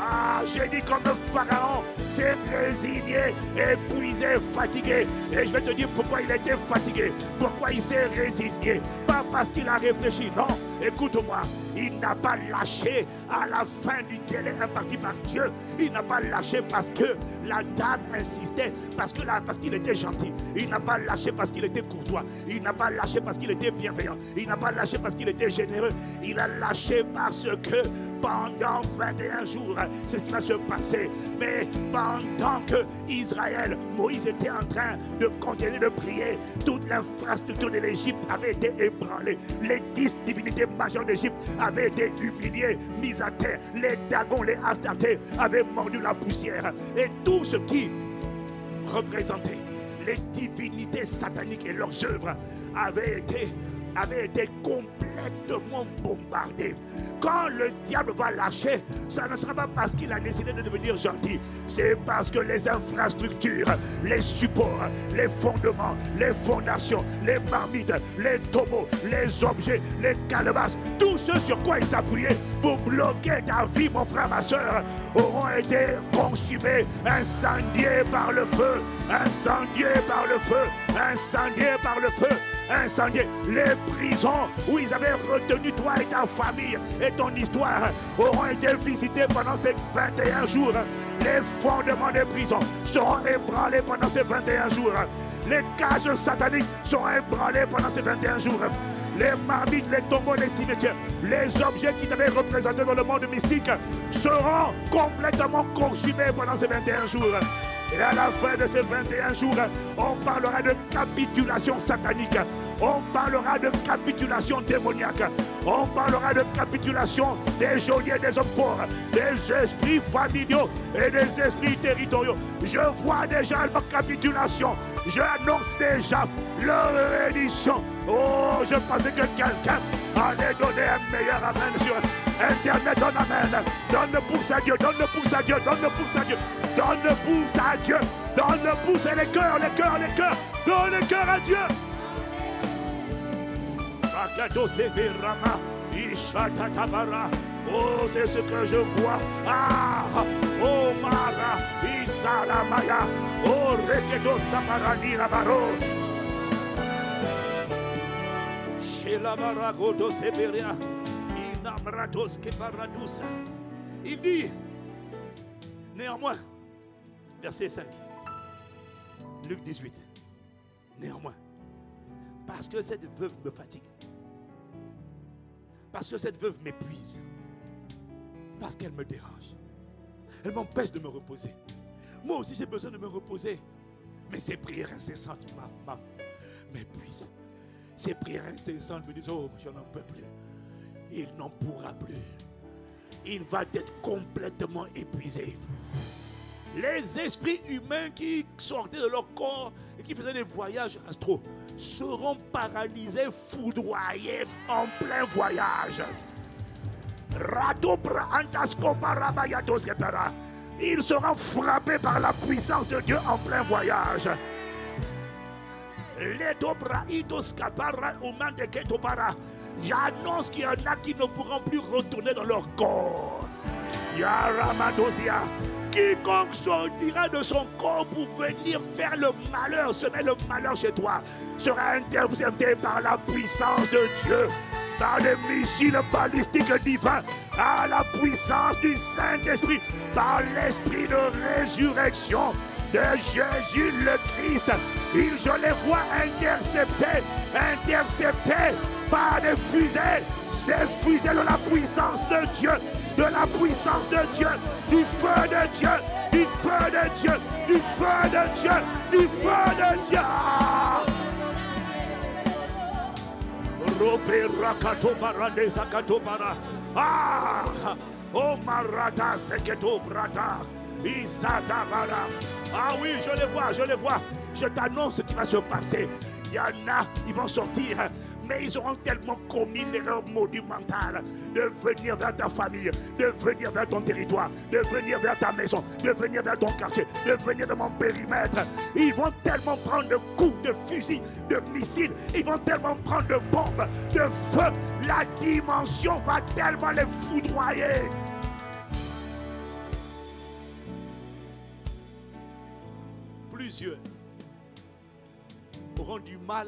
Ah, j'ai dit comme Pharaon s'est résigné, épuisé, fatigué. Et je vais te dire pourquoi il était fatigué, pourquoi il s'est résigné. Pas parce qu'il a réfléchi, non. Écoute-moi, il n'a pas lâché à la fin du délai imparti par Dieu. Il n'a pas lâché parce que la dame insistait, parce que là, parce qu'il était gentil. Il n'a pas lâché parce qu'il était courtois. Il n'a pas lâché parce qu'il était bienveillant. Il n'a pas lâché parce qu'il était généreux. Il a lâché parce que pendant 21 jours, c'est ce qui va se passer. Mais pendant que Israël, Moïse était en train de continuer de prier, toute l'infrastructure de l'Égypte avait été ébranlée. Les dix divinités majeures d'Égypte avaient été humiliées, mises à terre. Les dagons, les astartés avaient mordu la poussière. Et tout ce qui représentait les divinités sataniques et leurs œuvres avaient été, avaient été complètement bombardées. Quand le diable va lâcher, ça ne sera pas parce qu'il a décidé de devenir gentil. C'est parce que les infrastructures, les supports, les fondements, les fondations, les marmites, les tombeaux, les objets, les calebasses, tout ce sur quoi il s'appuyait pour bloquer ta vie, mon frère, ma soeur, auront été consumés, incendiés par le feu, incendiés par le feu, incendiés par le feu incendiés. Les prisons où ils avaient retenu toi et ta famille et ton histoire auront été visitées pendant ces 21 jours. Les fondements des prisons seront ébranlés pendant ces 21 jours. Les cages sataniques seront ébranlées pendant ces 21 jours. Les marmites, les tombeaux, les cimetières, les objets qui t'avaient représentés dans le monde mystique seront complètement consumés pendant ces 21 jours. Et à la fin de ces 21 jours, on parlera de capitulation satanique. On parlera de capitulation démoniaque. On parlera de capitulation des geôliers, des hommes des esprits familiaux et des esprits territoriaux. Je vois déjà leur capitulation. J'annonce déjà leur réédition. Oh, je pensais que quelqu'un allait donner un meilleur amen sur Internet. Donne amen. Donne pouce à Dieu. Donne pouce à Dieu. Donne pouce à Dieu. Donne pouce à Dieu. Donne pouce et les cœurs, les cœurs, les cœurs. Donne le cœur à Dieu. Oh, c'est ce que je vois. Ah, oh, Mara, Isalamaya, oh, Rekedo Samarani Labaro. Shelabaragodo Seberia, Inamratos Keparadusa. Il dit, néanmoins, verset 5, Luc 18, néanmoins, parce que cette veuve me fatigue, parce que cette veuve m'épuise, parce qu'elle me dérange, elle m'empêche de me reposer. Moi aussi j'ai besoin de me reposer, mais ces prières incessantes m'épuisent. Ces prières incessantes me disent, oh, je n'en peux plus. Il n'en pourra plus. Il va être complètement épuisé. Les esprits humains qui sortaient de leur corps et qui faisaient des voyages astro seront paralysés, foudroyés en plein voyage. Ils seront frappés par la puissance de Dieu en plein voyage. J'annonce qu'il y en a qui ne pourront plus retourner dans leur corps. Quiconque sortira de son corps pour venir faire le malheur, semer le malheur chez toi, sera intercepté par la puissance de Dieu, par les missiles balistiques divins, par la puissance du Saint-Esprit, par l'esprit de résurrection de Jésus le Christ. Il, je les vois interceptés, interceptés par des fusées, des fusées de la puissance de Dieu, de la puissance de Dieu, du feu de Dieu, du feu de Dieu, du feu de Dieu, du feu de Dieu. Ah, oh marata seketo brata, Ah oui, je les vois, je les vois. Je t'annonce ce qui va se passer. Il y en a, ils vont sortir mais ils auront tellement commis l'erreur monumentale de venir vers ta famille, de venir vers ton territoire, de venir vers ta maison, de venir vers ton quartier, de venir de mon périmètre. Ils vont tellement prendre de coups, de fusils, de missiles, ils vont tellement prendre de bombes, de feu. La dimension va tellement les foudroyer. Plusieurs auront du mal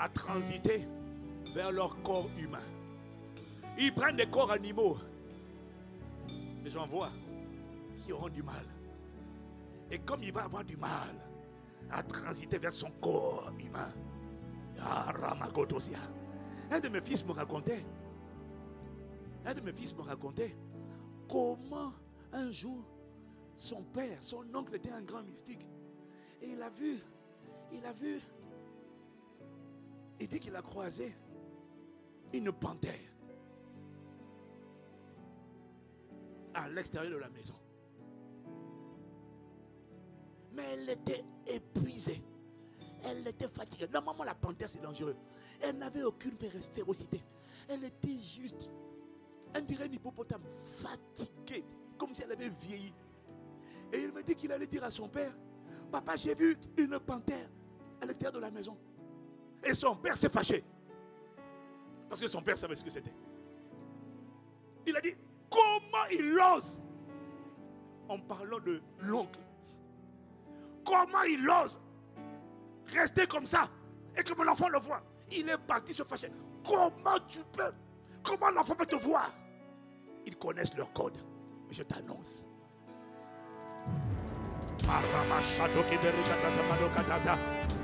à transiter vers leur corps humain. Ils prennent des corps animaux. Mais j'en vois qui auront du mal. Et comme il va avoir du mal à transiter vers son corps humain, ah, un de mes fils me racontait, un de mes fils me racontait comment un jour son père, son oncle était un grand mystique. Et il a vu, il a vu, il dit qu'il a croisé une panthère à l'extérieur de la maison. Mais elle était épuisée. Elle était fatiguée. Normalement, la panthère, c'est dangereux. Elle n'avait aucune férocité. Elle était juste, on dirait un hippopotame, fatiguée, comme si elle avait vieilli. Et il me dit qu'il allait dire à son père, papa, j'ai vu une panthère à l'extérieur de la maison. Et son père s'est fâché. Parce que son père savait ce que c'était. Il a dit, comment il ose? En parlant de l'oncle. Comment il ose rester comme ça et que mon enfant le voit? Il est parti se fâcher. Comment tu peux Comment l'enfant peut te voir? Ils connaissent leur code. Mais je t'annonce.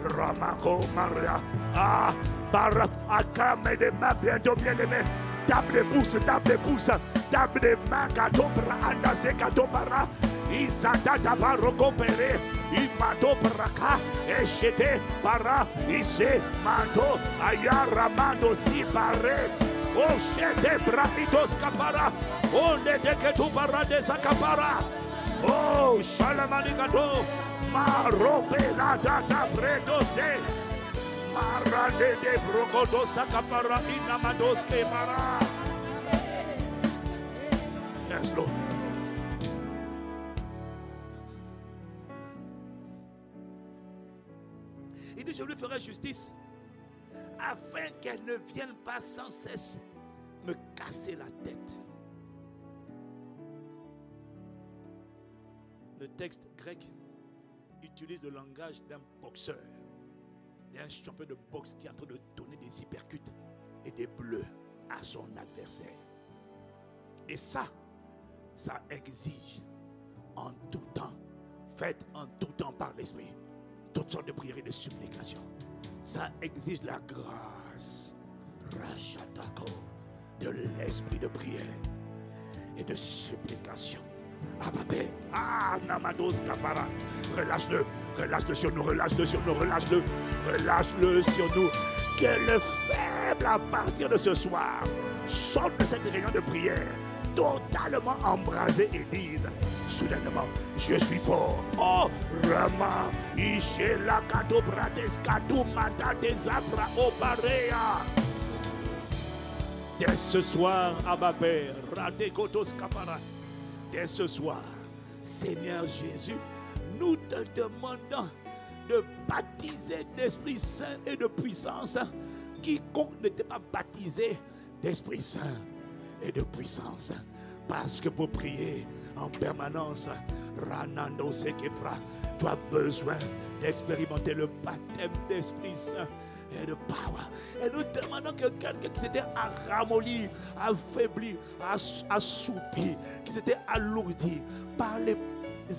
Ramako Maria. Ah, Barra, Akame de ma bientôt bien aimé. Tape les pouces, tape les pouces. Tape les mains, Katopra, Andase, Katopara. Isata Tabaro Compere. Imato Braka. Echete, Para. Ise, Mato. Ayara, Mando, Si, Pare. Oshete, Braitos, Capara. Onde de que tu para de Zacapara. Oh, Shalamanigato. Marope la data bredose. Marade de brogodosa capara inamadoske mara. Yes, Lord. Il dit, je lui ferai justice afin qu'elle ne vienne pas sans cesse me casser la tête. Le texte grec utilise le langage d'un boxeur, d'un champion de boxe qui est en train de donner des hypercutes et des bleus à son adversaire. Et ça, ça exige en tout temps, faites en tout temps par l'Esprit, toutes sortes de prières et de supplications. Ça exige la grâce, rachatako, de l'esprit de prière et de supplication ah, ah, Namados Kapara. Relâche-le, relâche-le sur nous, relâche-le sur nous, relâche-le, relâche-le sur nous. Que le faible à partir de ce soir sorte de cette réunion de prière totalement embrasé et dise soudainement je suis fort. Oh Rama Ishela Kato Brades Kato Mata Desabra Oparea. Dès ce soir, Père, Radekotos Kapara dès ce soir, Seigneur Jésus, nous te demandons de baptiser d'Esprit Saint et de puissance quiconque n'était pas baptisé d'Esprit Saint et de puissance. Parce que pour prier en permanence, Ranando tu as besoin d'expérimenter le baptême d'Esprit Saint et de power. Et nous demandons que quelqu'un qui s'était ramolli, affaibli, assoupi, qui s'était alourdi par les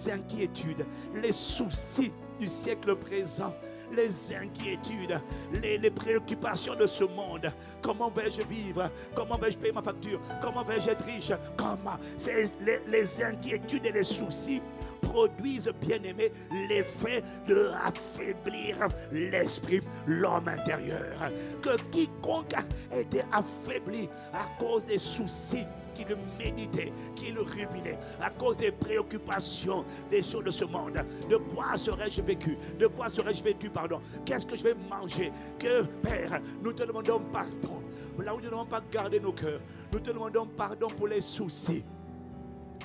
inquiétudes, les soucis du siècle présent, les inquiétudes, les, préoccupations de ce monde. Comment vais-je vivre? Comment vais-je payer ma facture? Comment vais-je être riche? Comment? C'est les inquiétudes et les soucis produisent, bien aimé, l'effet de affaiblir l'esprit, l'homme intérieur. Que quiconque a été affaibli à cause des soucis qu'il méditait, qu'il ruminait, à cause des préoccupations des choses de ce monde. De quoi serais-je vécu De quoi serais-je vêtu, pardon Qu'est-ce que je vais manger? Que, Père, nous te demandons pardon. Là où nous ne devons pas garder nos cœurs, nous te demandons pardon pour les soucis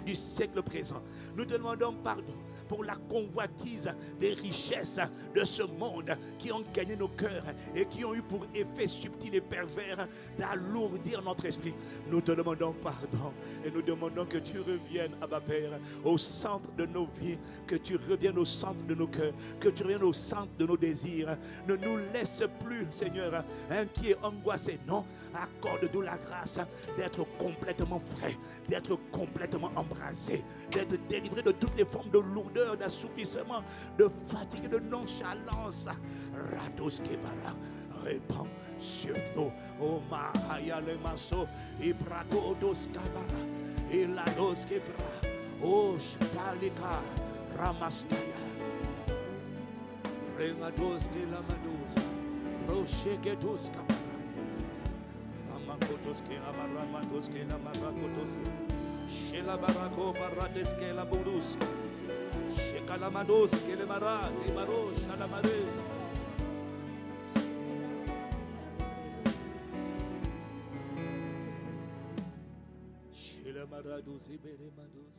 du siècle présent. Nous te demandons pardon pour la convoitise des richesses de ce monde qui ont gagné nos cœurs et qui ont eu pour effet subtil et pervers d'alourdir notre esprit. Nous te demandons pardon et nous demandons que tu reviennes, Abba Père, au centre de nos vies, que tu reviennes au centre de nos cœurs, que tu reviennes au centre de nos désirs. Ne nous laisse plus, Seigneur, inquiets, angoissés. Non, accorde-nous la grâce d'être complètement frais, d'être complètement embrasé, d'être délivré de toutes les formes de lourdeur, d'assoupissement, de fatigue, de nonchalance. Rados Kebara, répand sur nous. Oh Mahaya le maso, Ibrado dos Kabara, Elados Kebra, Oh Shtalika, Ramastaya. Rengados Kelamados, Roshekedos Kabara. Ramakotos Kelamaramandos Kelamarakotos. Shela barako barades que la buruska. Shekalamados que le mara, le maro, shalamareza. Shela marados e beremados.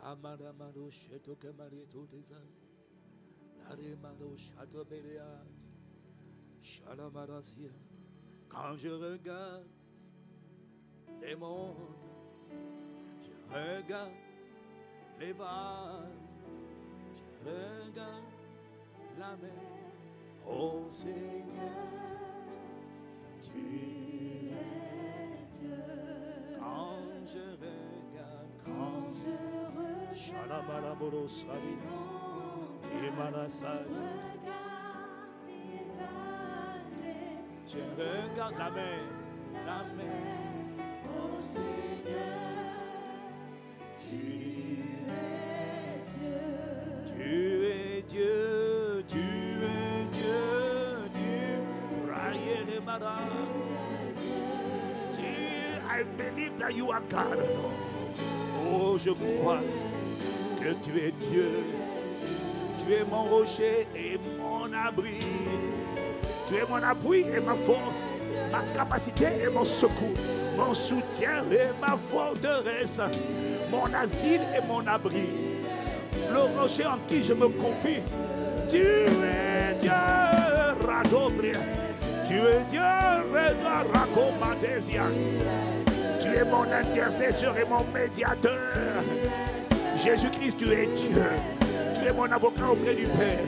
Ramaramados sheto que marieto teza. Laremado shato berea. Shalamarasia. Quand je regarde les mondes, je regarde les vagues, je regarde la mer. Oh Seigneur, tu es Dieu. Quand je regarde, quand je Shalabalaborosabi, Imarasai, je regarde la mer, la mer. Oh Seigneur, tu es I believe that you are God. Oh, je crois que tu es Dieu. Tu es mon rocher et mon abri. Tu es mon appui et ma force, ma capacité et mon secours, mon soutien et ma forteresse, mon asile et mon abri le rocher en qui je me confie. Tu es Dieu, Radobria. Tu es Dieu. Tu es mon intercesseur et mon médiateur. Jésus-Christ, tu es Dieu. Tu es mon avocat auprès du Père.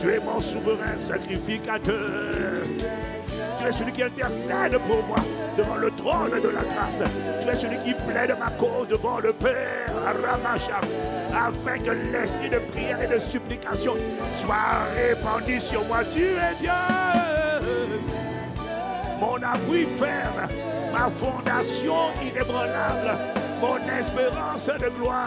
Tu es mon souverain sacrificateur. Tu es celui qui intercède pour moi devant le trône de la grâce. Tu es celui qui plaide ma cause devant le Père, Ramacha, afin que l'esprit de prière et de supplication soit répandu sur moi. Tu es Dieu, mon appui ferme, ma fondation inébranlable, mon espérance de gloire.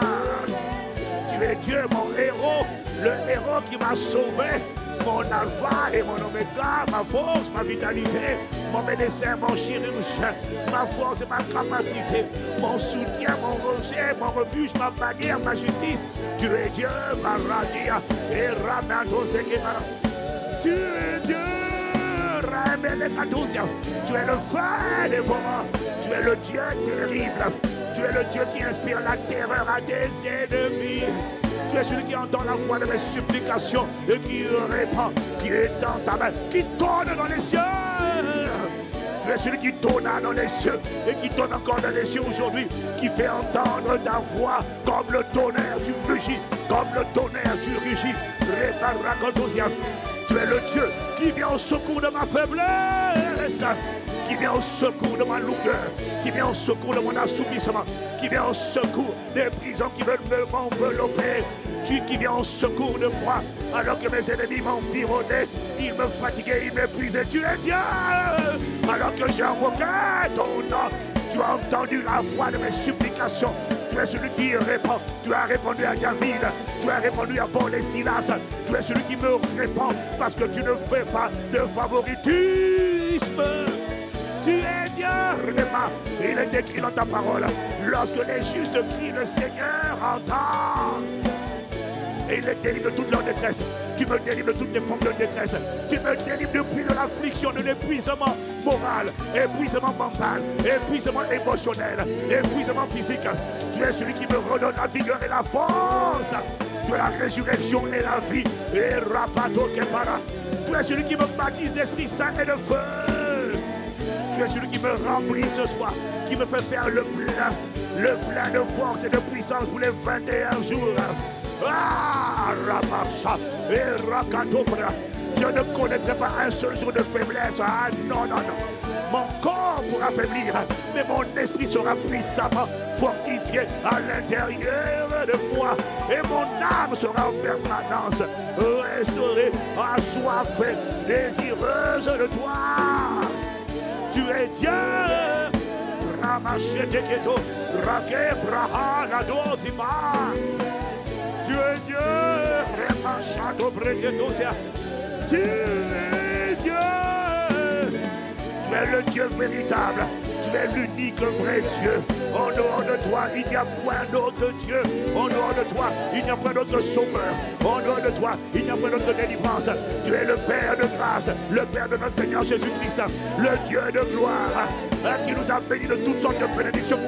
Tu es Dieu, mon héros, le héros qui m'a sauvé, mon alpha et mon oméga, ma force, ma vitalité, mon médecin, mon chirurgien, ma force et ma capacité, mon soutien, mon rocher, mon refuge, ma bannière, ma justice. Tu es Dieu, ma radia et Sekemara. Tu es Dieu, Tu es le feu dévorant. Tu es le Dieu terrible. Tu es le Dieu qui inspire la terreur à des ennemis. Tu es celui qui entend la voix de mes supplications et qui répand, qui étend ta main, qui tourne dans les cieux. Tu es celui qui tourne dans les cieux et qui tourne encore dans les cieux aujourd'hui, qui fait entendre ta voix comme le tonnerre, tu rugis, comme le tonnerre, tu rugis. Tu es le Dieu qui vient au secours de ma faiblesse, qui vient au secours de ma longueur, qui vient au secours de mon assoupissement, qui vient au secours des prisons qui veulent me m'envelopper. Tu qui viens au secours de moi, alors que mes ennemis m'environnaient, ils me fatiguaient, ils m'épuisaient. Tu es Dieu, alors que j'ai invoqué ton nom. Tu as entendu la voix de mes supplications. Tu es celui qui répond. Tu as répondu à David. Tu as répondu à Paul et Silas. Tu es celui qui me répond parce que tu ne fais pas de favoritisme. Tu es Dieu. Il est écrit dans ta parole. Lorsque les justes crient, le Seigneur entend. Et il les délivre de toute leur détresse. Tu me délivres de toutes les formes de détresse. Tu me délivres depuis de l'affliction, de l'épuisement moral, épuisement mental, épuisement émotionnel, épuisement physique. Tu es celui qui me redonne la vigueur et la force. Es la résurrection et la vie. Et rapato. Tu es celui qui me baptise d'Esprit Saint et de feu. Tu es celui qui me remplit ce soir, qui me fait faire le plein, le plein de force et de puissance pour les 21 jours. Ah. Je ne connaîtrai pas un seul jour de faiblesse. Ah non, non, non. Mon corps pourra faiblir, mais mon esprit sera puissamment fortifié à l'intérieur de moi. Et mon âme sera en permanence restaurée, assoiffée, désireuse de toi. Tu es Dieu. Braha la. Es Dieu. Tu es Dieu. Tu es le Dieu véritable. Tu es l'unique vrai Dieu. En dehors de toi, il n'y a point d'autre Dieu. En dehors de toi, il n'y a point d'autre sauveur. En dehors de toi, il n'y a point d'autre délivrance. Tu es le Père de grâce, le Père de notre Seigneur Jésus-Christ, le Dieu de gloire, hein, qui nous a bénis de toutes sortes de bénédictions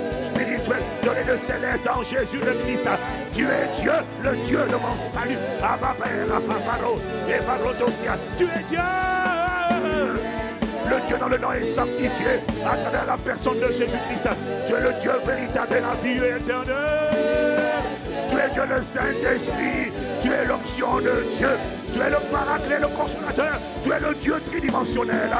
spirituelles données de céleste en Jésus le Christ. Tu es Dieu, le Dieu de mon salut. Abba Père, Abba et Barodosia. Tu es Dieu. Le Dieu dans le nom est sanctifié à travers la personne de Jésus-Christ. Tu es le Dieu véritable et la vie éternelle. Tu es Dieu le Saint-Esprit. Tu es l'onction de Dieu. Tu es le paraclet, le consolateur. Tu es le Dieu tridimensionnel.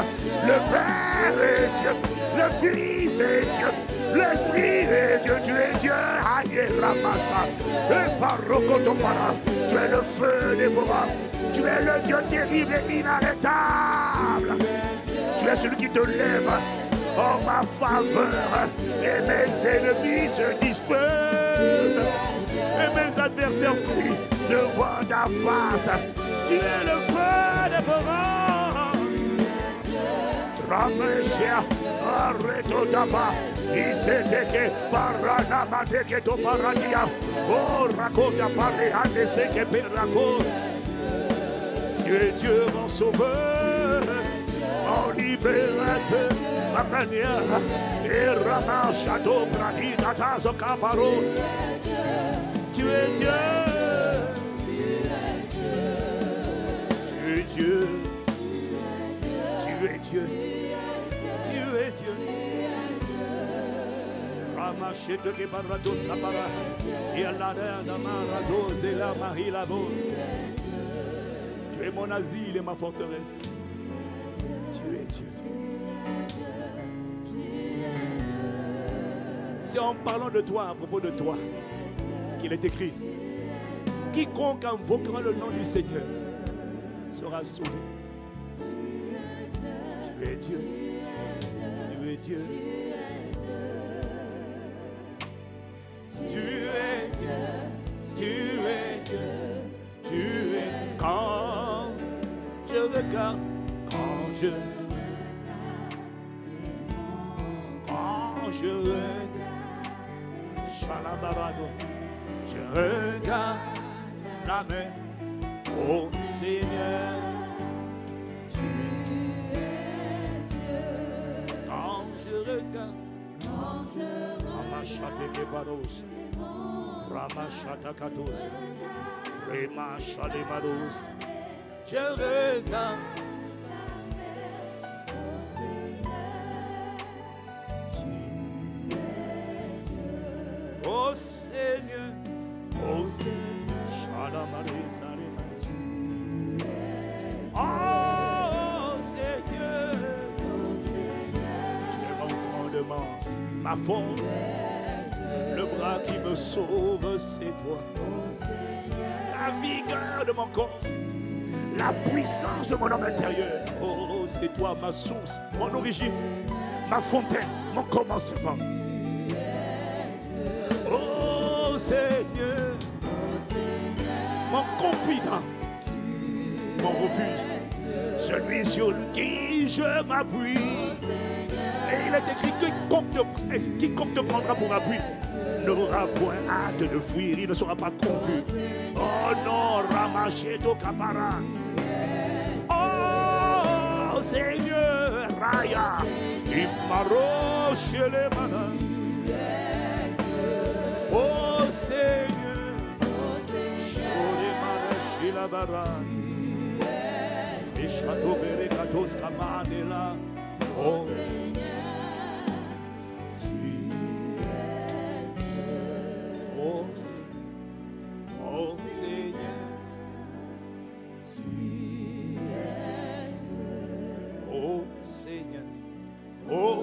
Le Père est Dieu. Le Fils est Dieu. L'Esprit est Dieu. Tu es Dieu. Aïe, Ramassa. Et Parokotomara. Tu es le feu dévorant. Tu es le Dieu terrible et inarrêtable. Tu es celui qui te lève en ma faveur. Et mes ennemis se dispersent. Et mes adversaires fuient devant ta face. Tu es le feu dévorant. Rameshia, arrête tapa. Iseteke paranama teke to paradia. Oh, rakota pare ande seke perako. Tu es Dieu mon sauveur, mon libérateur, ma manière. Et Rama Shadow Brani Tatazo Caparo. Tu es Dieu. Tu es Dieu. Tu es Dieu. Rama Shadow Kebarado Sabara. Et Allah Damarado Zela Mahilabo. Tu es mon asile et ma forteresse. Tu es Dieu. C'est en parlant de toi, à propos de toi, qu'il est écrit Quiconque invoquera le nom du Seigneur sera sauvé. Tu es Dieu. Tu es Dieu. Quand je regarde, quand je Seigneur. Ramachate Kebaros, Ramachata Katos, Remachale Maros, je regarde. Oh Seigneur, oh Seigneur, Shalamare Sarema. Oh Seigneur, tu es mon fondement, ma force, qui me sauve, c'est toi. La vigueur de mon corps, la puissance de mon homme intérieur. Oh, c'est toi ma source, mon origine, ma fontaine, mon commencement. Oh Seigneur, mon confident, mon refuge, celui sur qui je m'appuie. Et il est écrit que quiconque te, quiconque te prendra pour appui n'aura point hâte de fuir, il ne sera pas confus. Oh non, Ramacheto Kapara. Oh Seigneur, Raya, Imaro Shelemana. Oh Seigneur, Shoremana Shilabara. Ishato Berekatos Kamanela. Oh Oh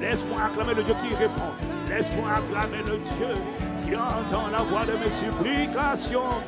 Laisse-moi acclamer le Dieu qui répond. Laisse-moi acclamer le Dieu qui entend la voix de mes supplications.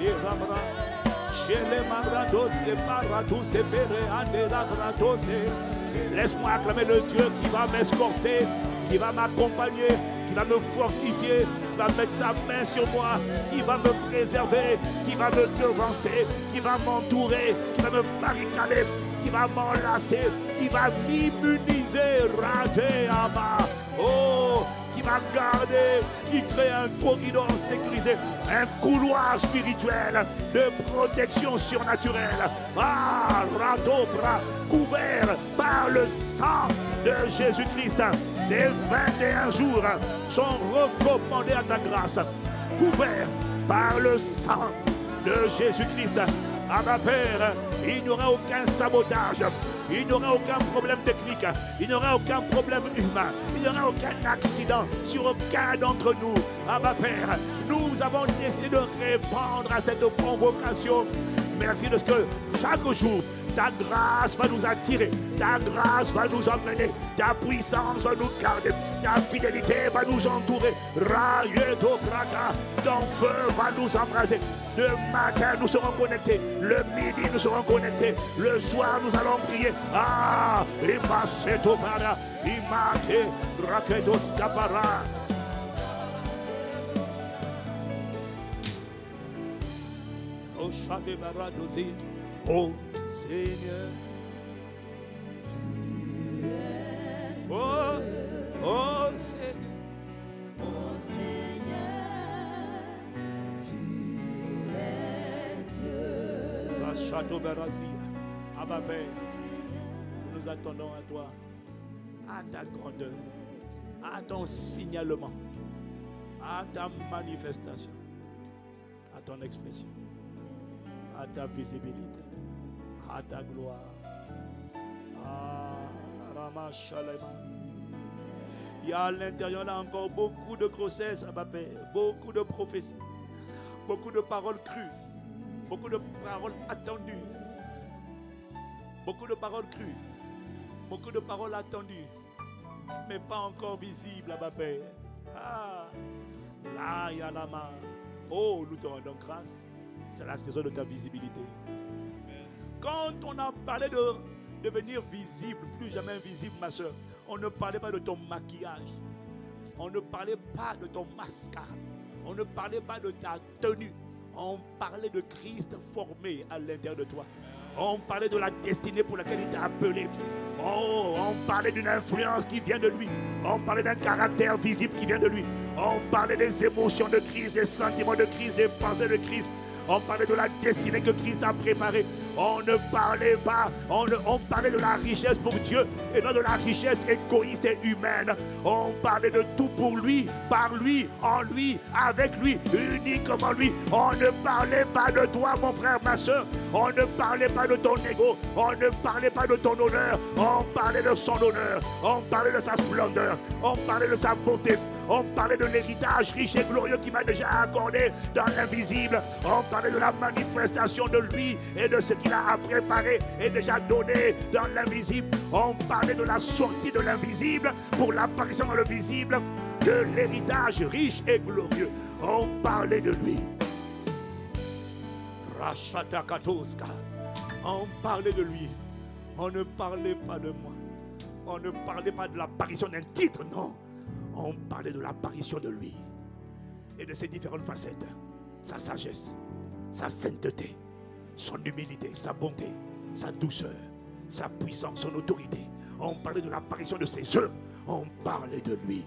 Laisse-moi acclamer le Dieu qui va m'escorter, qui va m'accompagner, qui va me fortifier, qui va mettre sa main sur moi, qui va me préserver, qui va me devancer, qui va m'entourer, qui va me barricader, qui va m'enlacer, qui va m'immuniser, bas. Oh, qui va garder, qui crée un corridor sécurisé, un couloir spirituel de protection surnaturelle. Ah, bras couvert par le sang de Jésus-Christ. Ces 21 jours sont recommandés à ta grâce, couverts par le sang de Jésus-Christ. Ah ma Père, il n'y aura aucun sabotage, il n'y aura aucun problème technique, il n'y aura aucun problème humain, il n'y aura aucun accident sur aucun d'entre nous. Ah ma Père, nous avons décidé de répondre à cette convocation. Merci de ce que chaque jour, ta grâce va nous attirer, ta grâce va nous emmener, ta puissance va nous garder, ta fidélité va nous entourer. Rayeto Braga, ton feu va nous embraser. Le matin, nous serons connectés. Le midi, nous serons connectés. Le soir, nous allons prier. Ah, Imaseto Bara, Imate, Raketos Kapara. Oh, Shade Baradosi. Oh, Seigneur. Oh, oh, Seigneur. La château Barazia. Abba Père, nous nous attendons à toi, à ta grandeur, à ton signalement, à ta manifestation, à ton expression, à ta visibilité, à ta gloire. Ah. Il y a à l'intérieur là encore beaucoup de grossesse, Abba Père, beaucoup de prophéties, beaucoup de paroles crues, beaucoup de paroles attendues, beaucoup de paroles crues, beaucoup de paroles attendues, mais pas encore visibles, Abba Père. Ah, là, il y a la main. Oh, nous te rendons grâce. C'est la saison de ta visibilité. Quand on a parlé de devenir visible, plus jamais invisible, ma soeur, on ne parlait pas de ton maquillage. On ne parlait pas de ton mascara. On ne parlait pas de ta tenue. On parlait de Christ formé à l'intérieur de toi. On parlait de la destinée pour laquelle il t'a appelé. Oh, on parlait d'une influence qui vient de lui. On parlait d'un caractère visible qui vient de lui. On parlait des émotions de Christ, des sentiments de Christ, des pensées de Christ. On parlait de la destinée que Christ a préparée. On ne parlait pas, on, parlait de la richesse pour Dieu et non de la richesse égoïste et humaine. On parlait de tout pour lui, par lui, en lui, avec lui, uniquement lui. On ne parlait pas de toi, mon frère, ma soeur. On ne parlait pas de ton ego. On ne parlait pas de ton honneur. On parlait de son honneur. On parlait de sa splendeur. On parlait de sa beauté. On parlait de l'héritage riche et glorieux qui m'a déjà accordé dans l'invisible. On parlait de la manifestation de lui et de ce qu'il a préparé et déjà donné dans l'invisible. On parlait de la sortie de l'invisible pour l'apparition dans le visible. de l'héritage riche et glorieux. On parlait de lui. On parlait de lui. On ne parlait pas de moi. On ne parlait pas de l'apparition d'un titre, non. On parlait de l'apparition de lui. Et de ses différentes facettes. Sa sagesse, sa sainteté, son humilité, sa bonté, sa douceur, sa puissance, son autorité. On parlait de l'apparition de ses œuvres. On parlait de lui.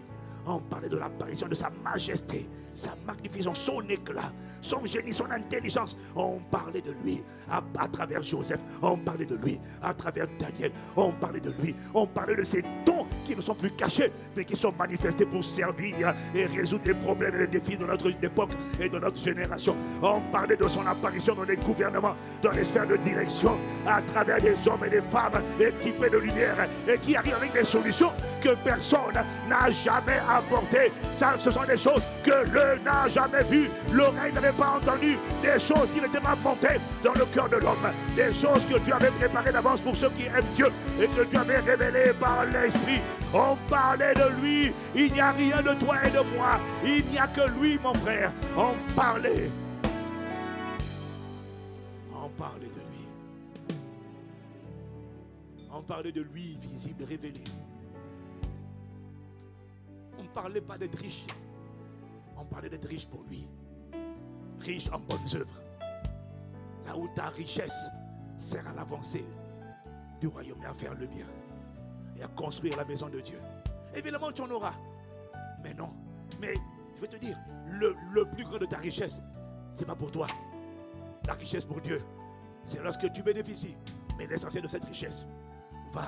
On parlait de l'apparition de sa majesté, sa magnificence, son éclat, son génie, son intelligence. On parlait de lui à, travers Joseph. On parlait de lui à travers Daniel. On parlait de lui. On parlait de ses dons qui ne sont plus cachés, mais qui sont manifestés pour servir et résoudre les problèmes et les défis de notre époque et de notre génération. On parlait de son apparition dans les gouvernements, dans les sphères de direction, à travers des hommes et des femmes équipés de lumière et qui arrivent avec des solutions que personne n'a jamais apportées. Ça, ce sont des choses que l'œil n'a jamais vues, l'oreille n'avait pas entendues, des choses qui n'étaient pas montées dans le cœur de l'homme, des choses que Dieu avait préparées d'avance pour ceux qui aiment Dieu et que Dieu avait révélées par l'Esprit. On parlait de lui, il n'y a rien de toi et de moi, il n'y a que lui, mon frère. On parlait. On parlait de lui. On parlait de lui, visible, révélé. Parlait pas d'être riche. On parlait d'être riche pour lui. Riche en bonnes œuvres. Là où ta richesse sert à l'avancée du royaume et à faire le bien. Et à construire la maison de Dieu. Évidemment, tu en auras. Mais non. Mais je vais te dire, le, le plus grand de ta richesse, ce n'est pas pour toi. La richesse pour Dieu, c'est lorsque tu bénéficies. Mais l'essentiel de cette richesse va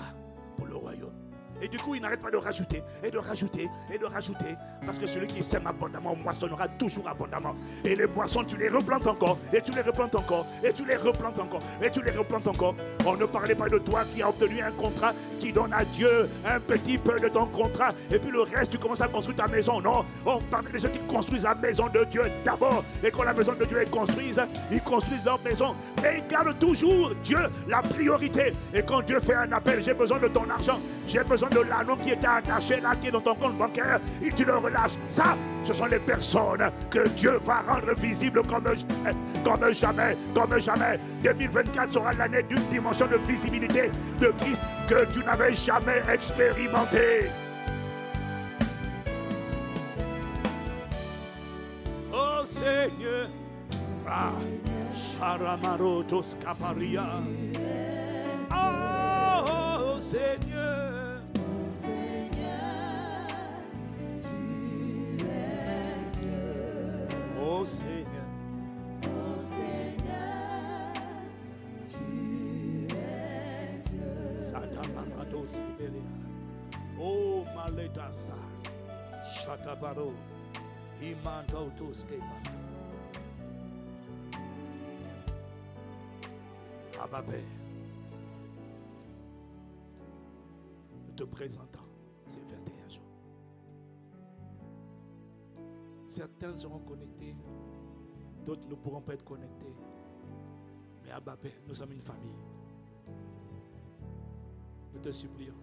pour le royaume. Et du coup, il n'arrête pas de rajouter, et de rajouter, et de rajouter. Parce que celui qui sème abondamment moissonnera toujours abondamment. Et les boissons, tu les replantes encore, et tu les replantes encore, et tu les replantes encore, et tu les replantes encore. On ne parlait pas de toi qui as obtenu un contrat, qui donne à Dieu un petit peu de ton contrat, et puis le reste, tu commences à construire ta maison. Non, on parlait de ceux qui construisent la maison de Dieu d'abord. Et quand la maison de Dieu est construite, ils construisent leur maison. Mais ils gardent toujours Dieu la priorité. Et quand Dieu fait un appel, j'ai besoin de ton argent, j'ai besoin de l'anneau qui était attaché là, qui est dans ton compte bancaire, et tu le relâches. Ça, ce sont les personnes que Dieu va rendre visibles comme, comme jamais, comme jamais. 2024 sera l'année d'une dimension de visibilité de Christ que tu n'avais jamais expérimenté. Oh Seigneur, ah. Oh Seigneur. Oh Seigneur. Santa Marados Iberia. Oh Maletasa. Shatabaro. Imantautos Kema. Abba Père. Nous te présentons Certains seront connectés, d'autres ne pourront pas être connectés. Mais Abba Père, nous sommes une famille. Nous te supplions.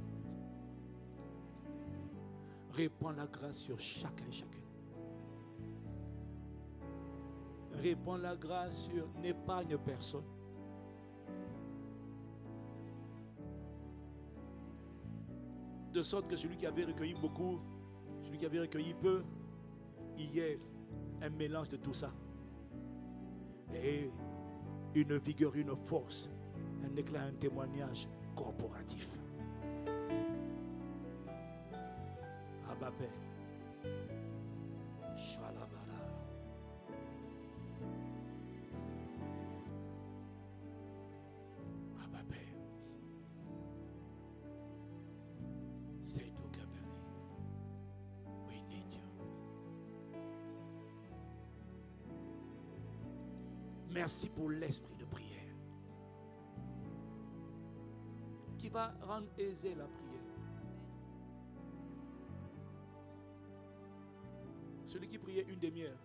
Répands la grâce sur chacun et chacune. Répands la grâce sur n'épargne personne. De sorte que celui qui avait recueilli beaucoup, celui qui avait recueilli peu, ait un mélange de tout ça. Et une vigueur, une force, un éclat, un témoignage corporatif. Abba Père. Merci pour l'esprit de prière qui va rendre aisée la prière? Celui qui priait une demi-heure,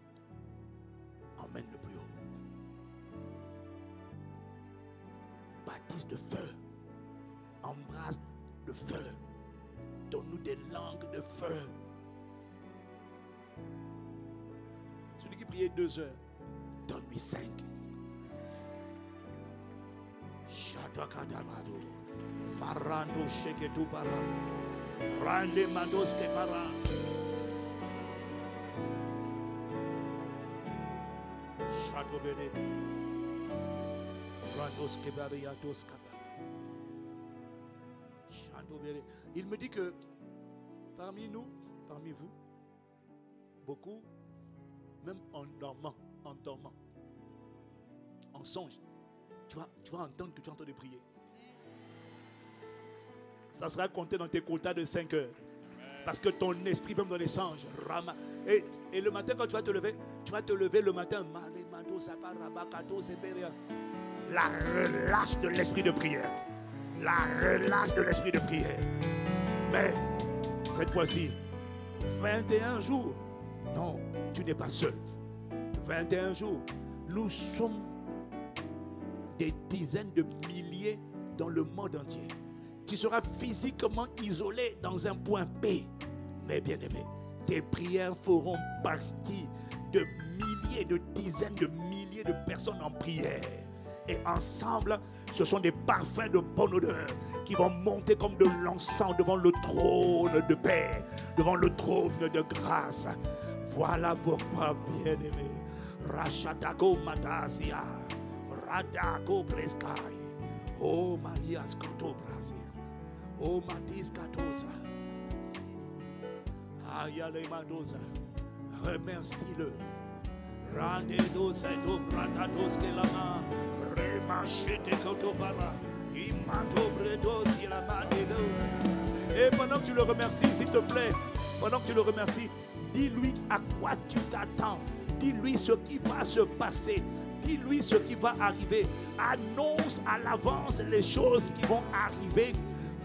emmène le plus haut. Baptise de feu, embrase de feu, donne-nous des langues de feu. prier deux heures. Donne-lui cinq. Shatakadamado. Marando sheketu bara. Rande mandoske bara. Shadow bene. Randoske bariatos kaba. Shadow bene. Il me dit que parmi nous, parmi vous, beaucoup, même en dormant, en dormant, en songe, tu vas, tu vas entendre que tu es en train de prier. Ça sera compté dans tes quotas de 5 heures. Parce que ton esprit, même dans les rama. Et, et le matin, quand tu vas te lever, tu vas te lever le matin. La relâche de l'esprit de prière. La relâche de l'esprit de prière. Mais cette fois-ci, 21 jours. Non, tu n'es pas seul. 21 jours. Nous sommes des dizaines de milliers dans le monde entier. Tu seras physiquement isolé dans un point P. Mais bien aimé, tes prières feront partie de milliers, de dizaines de milliers de personnes en prière. Et ensemble, ce sont des parfums de bonne odeur qui vont monter comme de l'encens devant le trône de paix, devant le trône de grâce. Voilà pourquoi, bien-aimé, Rachatako Matasia, Radako Preskai, Oh Malias Koto Brasil, Oh Matis Katosa, Ayale Madosa, remercie-le. Randedos et Obratados Kelama, Remachete Kotobara, Imatobredos Ilamadelo. Et pendant que tu le remercies, s'il te plaît, pendant que tu le remercies, dis-lui à quoi tu t'attends. Dis-lui ce qui va se passer. Dis-lui ce qui va arriver. Annonce à l'avance les choses qui vont arriver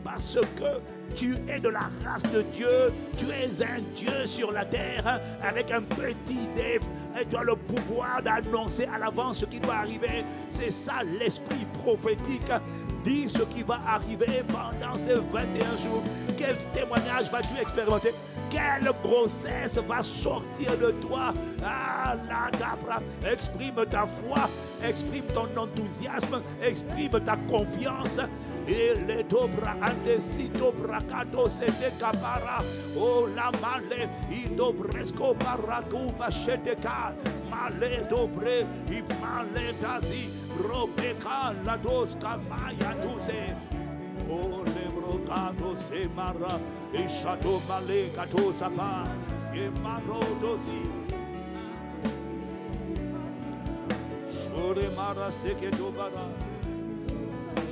parce que tu es de la race de Dieu. Tu es un Dieu sur la terre hein, avec un petit dé. Et tu as le pouvoir d'annoncer à l'avance ce qui doit arriver. C'est ça l'esprit prophétique. Dis ce qui va arriver pendant ces 21 jours. Quel témoignage vas-tu expérimenter? Quelle grossesse va sortir de toi Ah, la capra. Exprime ta foi, exprime ton enthousiasme, exprime ta confiance. Et les dobra andesito bracado se de capara. Oh la male, i dobresco paracu bacheteka. Male dobre, i male dazi, robeca la dosca maya duse. Oh le brocato se mara, e chateau male cato sapa, e maro dosi. Shore mara se que dobara.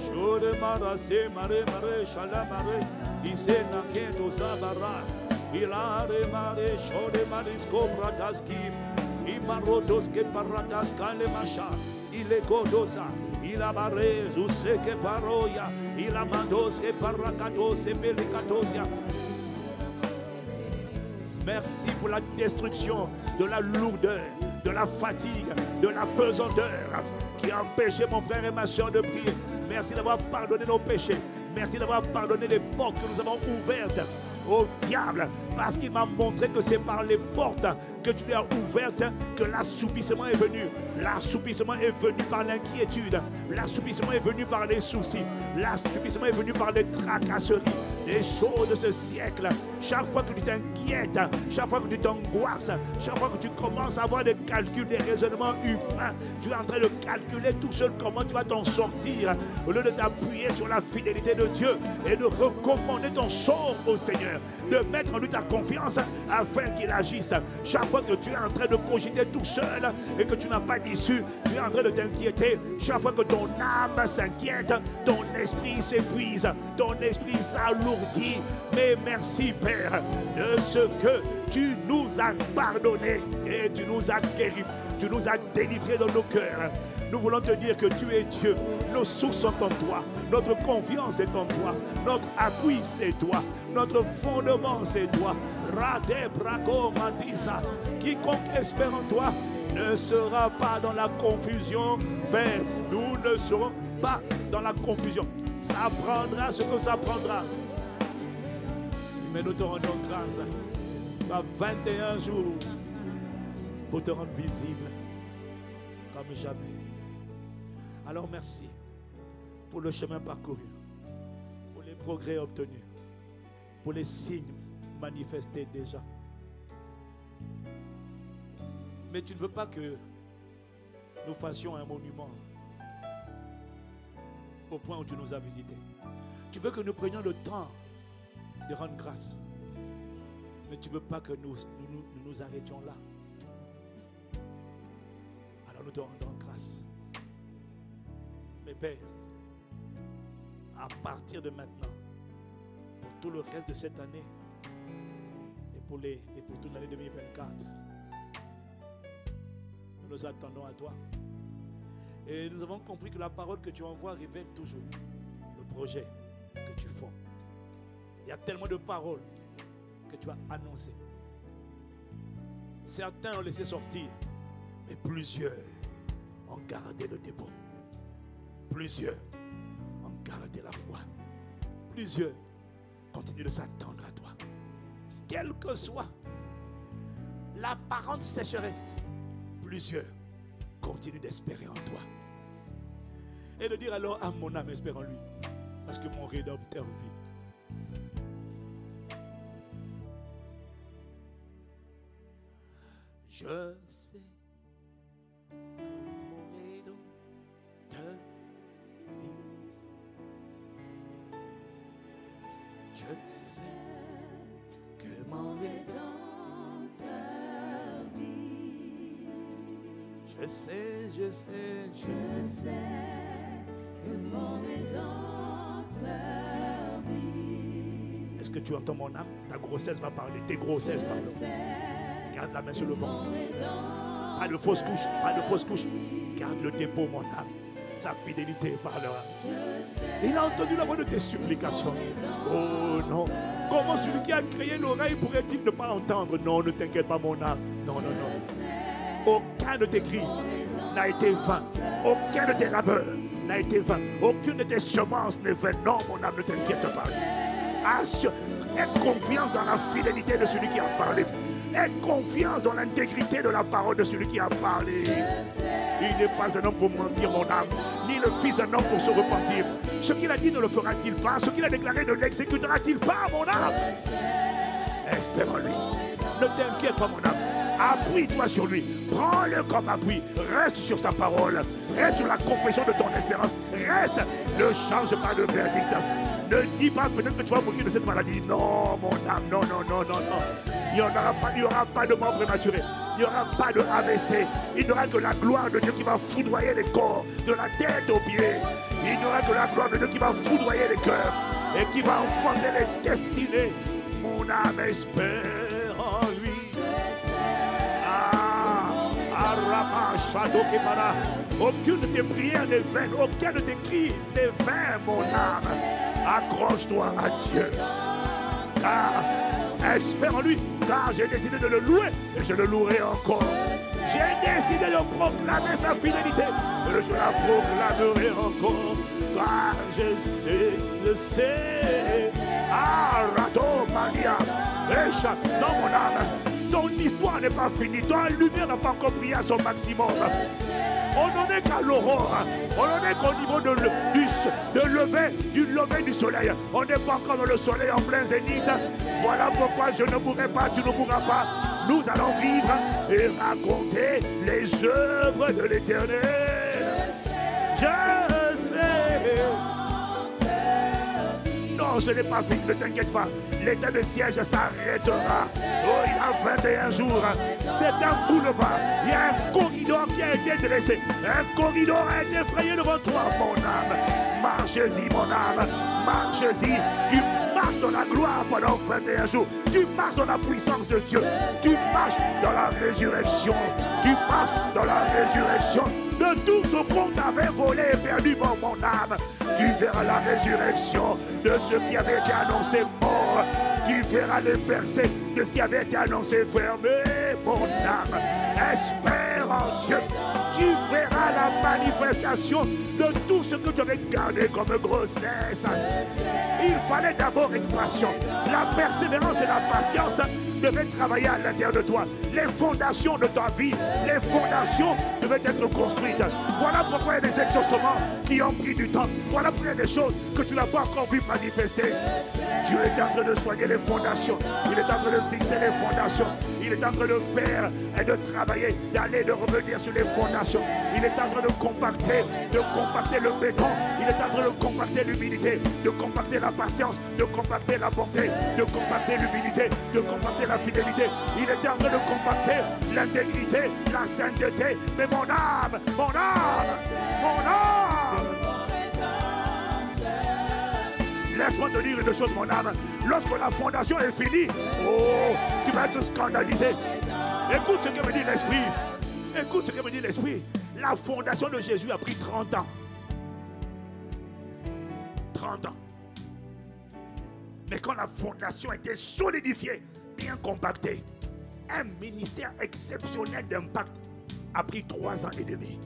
Shore mara se mare mare shala mare ise na kendo zabara ilare mare shore mare skopra taski imarodos ke paradas kale masha ile godosa Merci pour la destruction de la lourdeur, de la fatigue, de la pesanteur qui a empêché mon frère et ma soeur de prier. Merci d'avoir pardonné nos péchés. Merci d'avoir pardonné les portes que nous avons ouvertes au diable. Parce qu'il m'a montré que c'est par les portes que tu as ouvertes que l'assoupissement est venu. L'assoupissement est venu par l'inquiétude. L'assoupissement est venu par les soucis. L'assoupissement est venu par les tracasseries. Les choses de ce siècle. Chaque fois que tu t'inquiètes, chaque fois que tu t'angoisses, chaque fois que tu commences à avoir des calculs, des raisonnements humains, tu es en train de calculer tout seul comment tu vas t'en sortir. Au lieu de t'appuyer sur la fidélité de Dieu et de recommander ton sort au Seigneur, de mettre en lui ta confiance afin qu'il agisse. Chaque fois que tu es en train de cogiter tout seul et que tu n'as pas d'issue, tu es en train de t'inquiéter. Chaque fois que ton âme s'inquiète, ton esprit s'épuise, ton esprit s'alourdit. Mais merci Père de ce que tu nous as pardonné et tu nous as guéris, tu nous as délivrés dans nos cœurs. Nous voulons te dire que tu es Dieu. Nos sources sont en toi. Notre confiance est en toi. Notre appui, c'est toi. Notre fondement, c'est toi. Rade braco. Quiconque espère en toi ne sera pas dans la confusion. Père, nous ne serons pas dans la confusion. Ça prendra ce que ça prendra. Mais nous te rendons grâce. Par 21 jours, pour te rendre visible comme jamais. Alors merci pour le chemin parcouru, pour les progrès obtenus, pour les signes manifestés déjà. Mais tu ne veux pas que nous fassions un monument au point où tu nous as visités. Tu veux que nous prenions le temps de rendre grâce. Mais tu ne veux pas que nous nous, nous- arrêtions là. Alors nous te rendons grâce. Mais Père, à partir de maintenant, pour tout le reste de cette année et pour, les, et pour toute l'année 2024, nous nous attendons à toi. Et nous avons compris que la parole que tu envoies révèle toujours le projet que tu formes. Il y a tellement de paroles que tu as annoncées. Certains ont laissé sortir, mais plusieurs ont gardé le dépôt. Plusieurs ont gardé la foi. Plusieurs continuent de s'attendre à toi. Quelle que soit l'apparente sécheresse, plusieurs continuent d'espérer en toi. Et de dire alors à mon âme, espère en lui, parce que mon rédempteur vit. Je sais que mon vit. Je sais Je sais, je sais, Je sais que mon rédempteur vit. Est-ce que tu entends mon âme? Ta grossesse va parler, tes grossesses parlent. Garde la main sur le ventre. Pas de fausse couche, pas de fausse couche. Garde le dépôt, mon âme. Sa fidélité parlera. Il a entendu la voix de tes supplications. Oh non. Comment celui qui a créé l'oreille pourrait-il ne pas entendre? Non, ne t'inquiète pas, mon âme. Non, non, non. Aucun de tes cris n'a été vain. Aucun de tes labeurs n'a été vain. Aucune de tes semences n'est vaine. Non, mon âme, ne t'inquiète pas. Aie confiance dans la fidélité de celui qui a parlé. Aie confiance dans l'intégrité de la parole de celui qui a parlé. Il n'est pas un homme pour mentir, mon âme, ni le fils d'un homme pour se repentir. Ce qu'il a dit ne le fera-t-il pas? Ce qu'il a déclaré ne l'exécutera-t-il pas, mon âme? Espère en lui. Ne t'inquiète pas, mon âme. Appuie-toi sur lui. Prends-le comme appui. Reste sur sa parole. Reste sur la confession de ton espérance. Reste. Ne change pas de verdict. Ne dis pas peut-être que tu vas mourir de cette maladie. Non, mon âme. Non, non, non, non, non. Il n'y aura pas, aura pas de mort prématurée. Il n'y aura pas de AVC. Il n'y aura que la gloire de Dieu qui va foudroyer les corps, de la tête aux pieds. Il n'y aura que la gloire de Dieu qui va foudroyer les cœurs et qui va enfanter les destinées. Mon âme espère Aucune de tes prières n'est vaine, aucun de tes cris n'est vain, mon âme. Accroche-toi à Dieu. Car espère en lui, car j'ai décidé de le louer et je le louerai encore. J'ai décidé de proclamer sa fidélité et je la proclamerai encore. Car je sais, je sais. Ah, Rato Maria. Dans mon âme, ton histoire n'est pas finie. Ton lumière n'a pas encore brillé à son maximum. On n'en est qu'à l'aurore. On n'en est qu'au niveau de, le- du, de lever, du lever du soleil. On n'est pas encore dans le soleil en plein zénith. Voilà pourquoi je ne mourrai pas, tu ne mourras pas. Nous allons vivre et raconter les œuvres de l'éternel. Je sais. Non, ce n'est pas fini, ne t'inquiète pas. L'état de siège s'arrêtera. Oh, il a 21 jours. C'est un boulevard. Il y a un corridor qui a été dressé. Un corridor a été frayé devant toi, mon âme. Marche-y, mon âme. Marche-y. Marches dans la gloire pendant 21 jours. Tu marches dans la puissance de Dieu. Tu marches dans la résurrection. Tu marches dans la résurrection de tout ce qu'on t'avait volé et perdu, mon, mon âme. Tu verras la résurrection de ce qui avait été annoncé mort. Tu verras les percées de ce qui avait été annoncé fermé, mon âme. Espère en Dieu. Tu verras la manifestation de tout ce que tu avais gardé comme grossesse. Il fallait d'abord la persévérance et la patience devait travailler à l'intérieur de toi. Les fondations de ta vie, les fondations devaient être construites. Voilà pourquoi il y a des exaucements qui ont pris du temps. Voilà pourquoi il y a des choses que tu n'as pas encore vu manifester. Dieu est en train de soigner les fondations. Il est en train de fixer les fondations. Il est en train de faire et de travailler, d'aller, de revenir sur les fondations. Il est en train de compacter, de compacter le béton. Il est en train de compacter l'humilité, de compacter la patience, de compacter la bonté, de compacter l'humilité, de compacter la fidélité. Il est en train de compacter l'intégrité, la sainteté. Mais mon âme, mon âme, mon âme. Laisse-moi te dire une chose, mon âme. Lorsque la fondation est finie, oh, tu vas être scandalisé. Écoute ce que me dit l'Esprit. Écoute ce que me dit l'Esprit. La fondation de Jésus a pris 30 ans. 30 ans. Mais quand la fondation était solidifiée, bien compactée, un ministère exceptionnel d'impact a pris 3 ans et demi.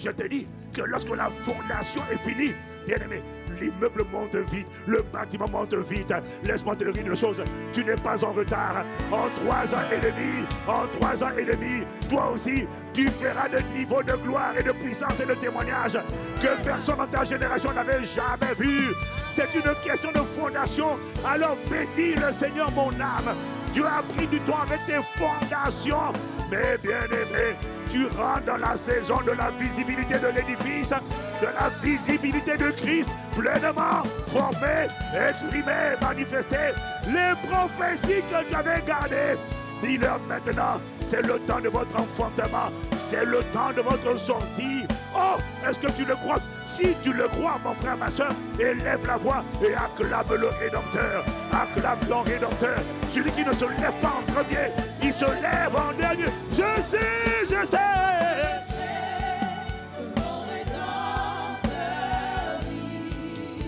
Je te dis que lorsque la fondation est finie, bien aimé, l'immeuble monte vite, le bâtiment monte vite. Laisse-moi te dire une chose, tu n'es pas en retard. En trois ans et demi, en trois ans et demi, toi aussi, tu verras le niveau de gloire et de puissance et de témoignage que personne dans ta génération n'avait jamais vu. C'est une question de fondation. Alors bénis le Seigneur, mon âme. Dieu a pris du temps avec tes fondations. Mais bien aimé, tu rentres dans la saison de la visibilité de l'édifice, de la visibilité de Christ, pleinement formé, exprimé, manifesté. Les prophéties que tu avais gardées, dis-leur maintenant, c'est le temps de votre enfantement, c'est le temps de votre sortie. Oh, est-ce que tu le crois? Si tu le crois, mon frère, ma soeur, élève la voix et acclame le Rédempteur. Acclame ton Rédempteur. Celui qui ne se lève pas en premier, il se lève en dernier. Je sais, je sais.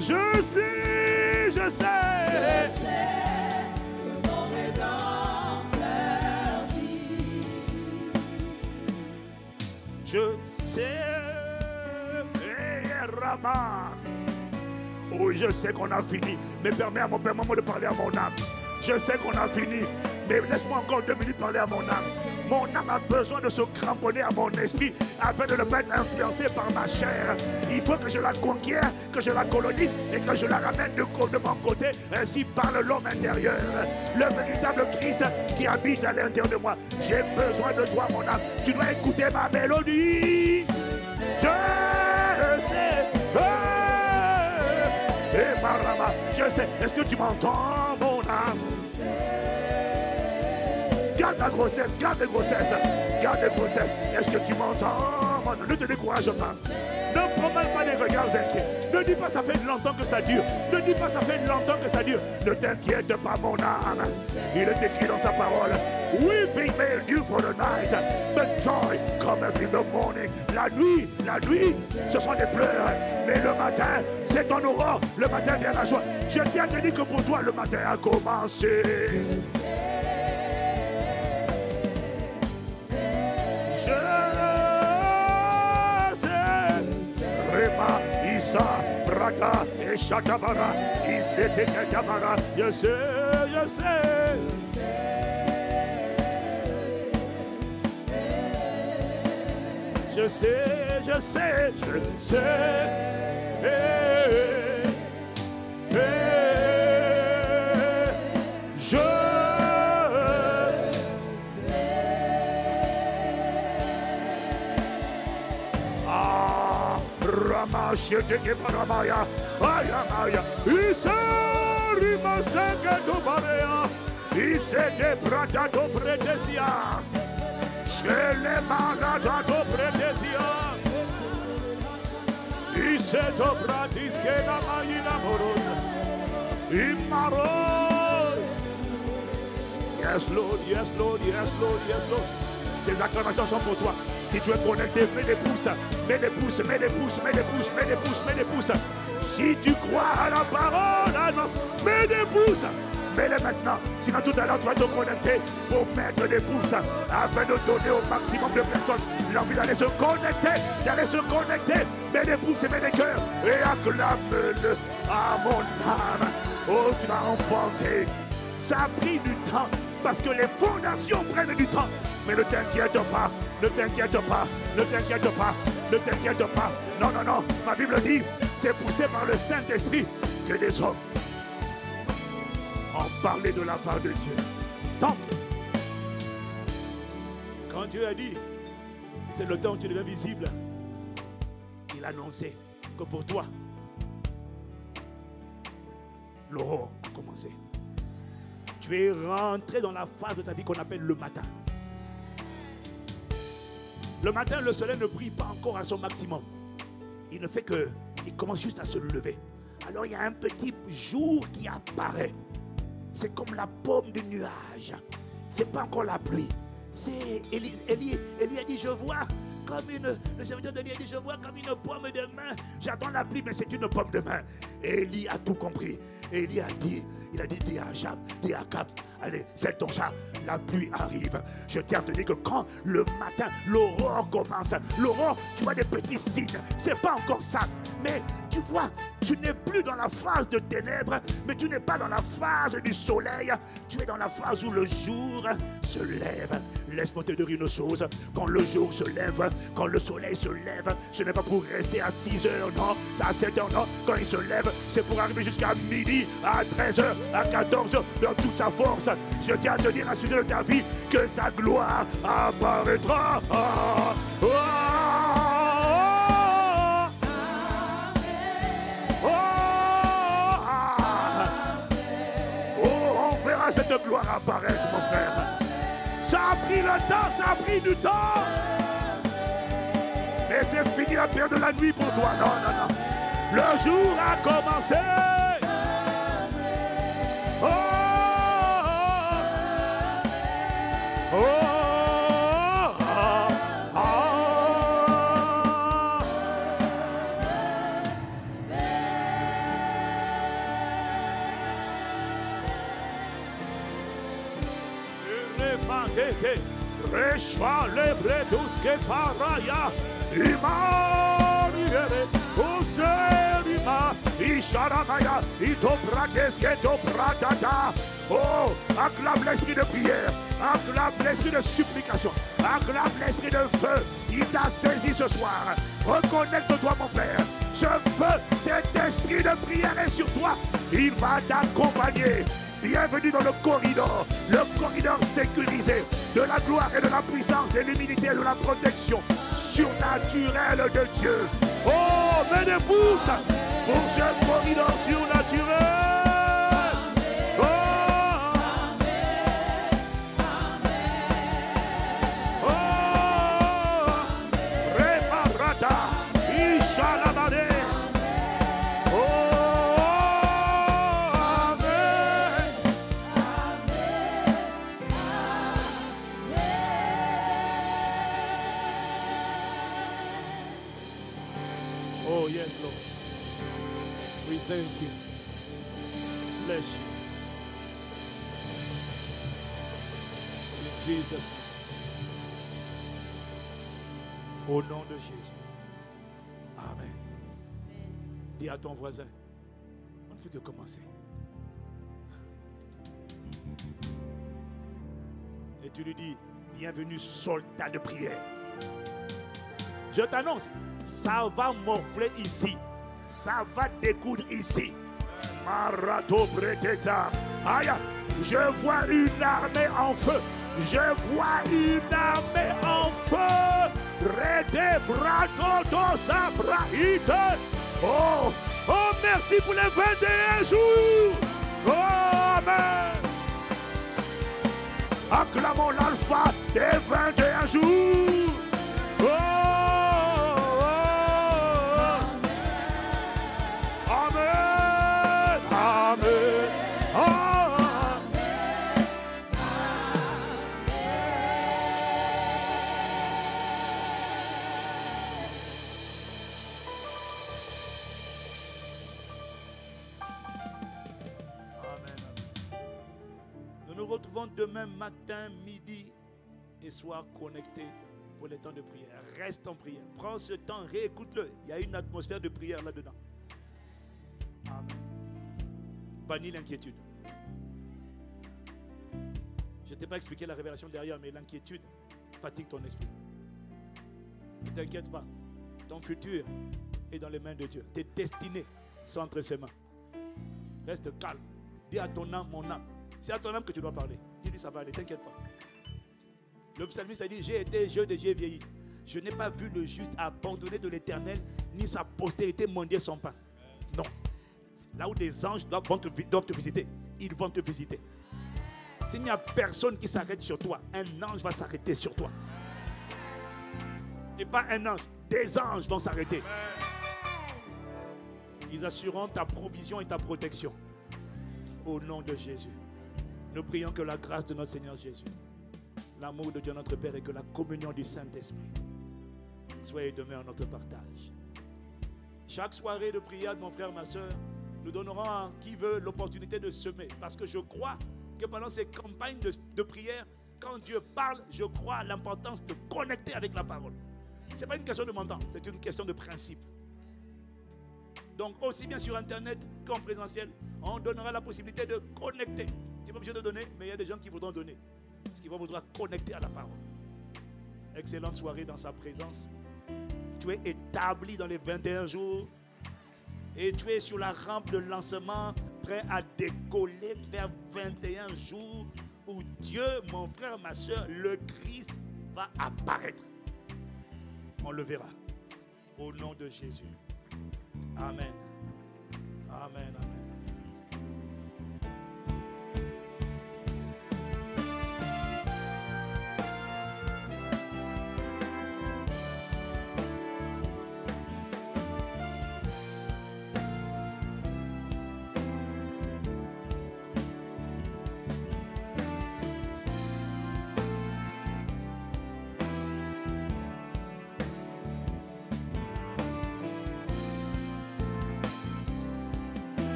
Je sais, je sais. Oui, je sais qu'on a fini. Mais permets à mon père, maman, de parler à mon âme. Je sais qu'on a fini. Mais laisse-moi encore deux minutes parler à mon âme. Mon âme a besoin de se cramponner à mon esprit afin de ne pas être influencé par ma chair. Il faut que je la conquière, que je la colonise et que je la ramène de, de mon côté. Ainsi parle l'homme intérieur. Le véritable Christ qui habite à l'intérieur de moi. J'ai besoin de toi, mon âme. Tu dois écouter ma mélodie. Je Eh, eh, je sais. Est-ce que tu m'entends, mon âme? Garde la grossesse, garde la grossesse, garde la grossesse. Est-ce que tu m'entends? Ne te décourage pas. Ne promène pas des regards inquiets. Ne dis pas ça fait longtemps que ça dure. Ne dis pas ça fait longtemps que ça dure. Ne t'inquiète pas, mon âme. Il est écrit dans sa parole. Weeping may endure for the night, but joy cometh in the morning. La nuit, la nuit, ce sont des pleurs. Mais le matin, c'est en aurore. Le matin vient la joie. Je tiens à te dire que pour toi, le matin a commencé. Je sais. Rema, Issa, Braga et Chatabara. Isete Katabara. Je sais, je sais. Je sais, je sais, je sais. Ramashete Paramaya, Ayamaya, Isarima Sanga do Barea, Isete Prata do Predesia, Shele Marata do Predesia, Iseto Pratiske na Maina Morosa, Imaros. Yes, Lord, yes, Lord, yes, Lord, yes, Lord. Ces acclamations sont pour toi. Si tu es connecté, mets des pouces, mets des pouces, mets des pouces, mets des pouces, mets des pouces, mets des pouces. Si tu crois à la parole, mets des pouces. Mets-les maintenant. Sinon, tout à l'heure, tu vas te connecter pour mettre des pouces afin de donner au maximum de personnes l'envie d'aller se connecter, d'aller se connecter. Mets des pouces et mets des cœurs et acclame-le à mon âme. Oh, tu vas enfanter. Ça a pris du temps. Parce que les fondations prennent du temps. Mais ne t'inquiète pas, ne t'inquiète pas, ne t'inquiète pas, ne t'inquiète pas. Non, non, non, ma Bible dit, c'est poussé par le Saint-Esprit que des hommes ont parlé de la part de Dieu. Donc, quand Dieu a dit, c'est le temps où tu deviens visible, il annonçait que pour toi, l'aurore a commencé. Tu es rentré dans la phase de ta vie qu'on appelle le matin. Le matin, le soleil ne brille pas encore à son maximum. Il ne fait que, il commence juste à se lever. Alors il y a un petit jour qui apparaît. C'est comme la pomme du nuage. C'est pas encore la pluie. C'est Élie, Élie, Élie a dit, je vois le serviteur d'Élie a dit, je vois comme une pomme de main. J'attends la pluie, mais c'est une pomme de main. Et Élie a tout compris. Élie a dit, il a dit, dis à Jab, dis à Cap, allez, c'est ton chat, la pluie arrive. Je tiens à te dire que quand le matin, l'aurore commence, l'aurore, tu vois des petits signes. C'est pas encore ça. Mais tu vois, tu n'es plus dans la phase de ténèbres, mais tu n'es pas dans la phase du soleil. Tu es dans la phase où le jour se lève. Laisse-moi te dire une chose. Quand le jour se lève, quand le soleil se lève, ce n'est pas pour rester à 6 heures, non. C'est à 7 heures, non. Quand il se lève, c'est pour arriver jusqu'à midi, à 13 heures, à 14 heures, dans toute sa force. Je tiens à te dire à ce de ta vie que sa gloire apparaîtra. Ah, ah, ah, ah. Oh, on verra cette gloire apparaître. Ça a pris le temps, ça a pris du temps. Et c'est fini la période de la nuit pour toi. Non, non, non. Le jour a commencé. Oh, oh, oh, Rematete, Reshwa lebreduske paraya, Imaniere, Userima, Isharamaya, Itobradeske dobradada. Oh, acclame l'esprit de prière, acclame l'esprit de supplication, acclame l'esprit de feu. Il t'a saisi ce soir. Reconnecte-toi, mon frère. Ce feu, cet esprit de prière est sur toi. Il va t'accompagner. Bienvenue dans le corridor, le corridor sécurisé de la gloire et de la puissance, de l'humilité et de la protection surnaturelle de Dieu. Oh, pouces pour ce corridor surnaturel. Jésus. Amen. Dis à ton voisin, on ne fait que commencer. Et tu lui dis, bienvenue soldat de prière. Je t'annonce, ça va morfler ici. Ça va découdre ici. Marato breteta. Aïe, je vois une armée en feu. Je vois une armée en feu. Oh, oh, merci pour les 21 jours. Oh, Amen. Acclamons l'alpha des 21 jours. Oh, demain matin, midi et soir connectés pour les temps de prière. Reste en prière. Prends ce temps, réécoute-le. Il y a une atmosphère de prière là-dedans. Amen. Bannis l'inquiétude. Je ne t'ai pas expliqué la révélation derrière, mais l'inquiétude fatigue ton esprit. Ne t'inquiète pas. Ton futur est dans les mains de Dieu. Tes destinées sont entre ses mains. Reste calme. Dis à ton âme, mon âme. C'est à ton âme que tu dois parler. Dis-lui, ça va aller, t'inquiète pas. Le psalmiste a dit J'ai été jeune et j'ai vieilli. Je n'ai pas vu le juste abandonné de l'éternel, ni sa postérité mendier son pain. Non. Là où des anges doivent, te, doivent te visiter, ils vont te visiter. S'il n'y a personne qui s'arrête sur toi, un ange va s'arrêter sur toi. Et pas un ange, des anges vont s'arrêter. Ils assureront ta provision et ta protection. Au nom de Jésus. Nous prions que la grâce de notre Seigneur Jésus, l'amour de Dieu notre Père et que la communion du Saint-Esprit soit et demeure notre partage. Chaque soirée de prière, mon frère, ma soeur, nous donnerons à qui veut l'opportunité de semer. Parce que je crois que pendant ces campagnes de, de prière, quand Dieu parle, je crois à l'importance de connecter avec la parole. Ce n'est pas une question de montant, c'est une question de principe. Donc aussi bien sur Internet qu'en présentiel, on donnera la possibilité de connecter. Pas obligé de donner, mais il y a des gens qui voudront donner. Parce qu'ils vont vouloir connecter à la parole. Excellente soirée dans sa présence. Tu es établi dans les 21 jours. Et tu es sur la rampe de lancement, prêt à décoller vers 21 jours où Dieu, mon frère, ma soeur, le Christ va apparaître. On le verra. Au nom de Jésus. Amen. Amen.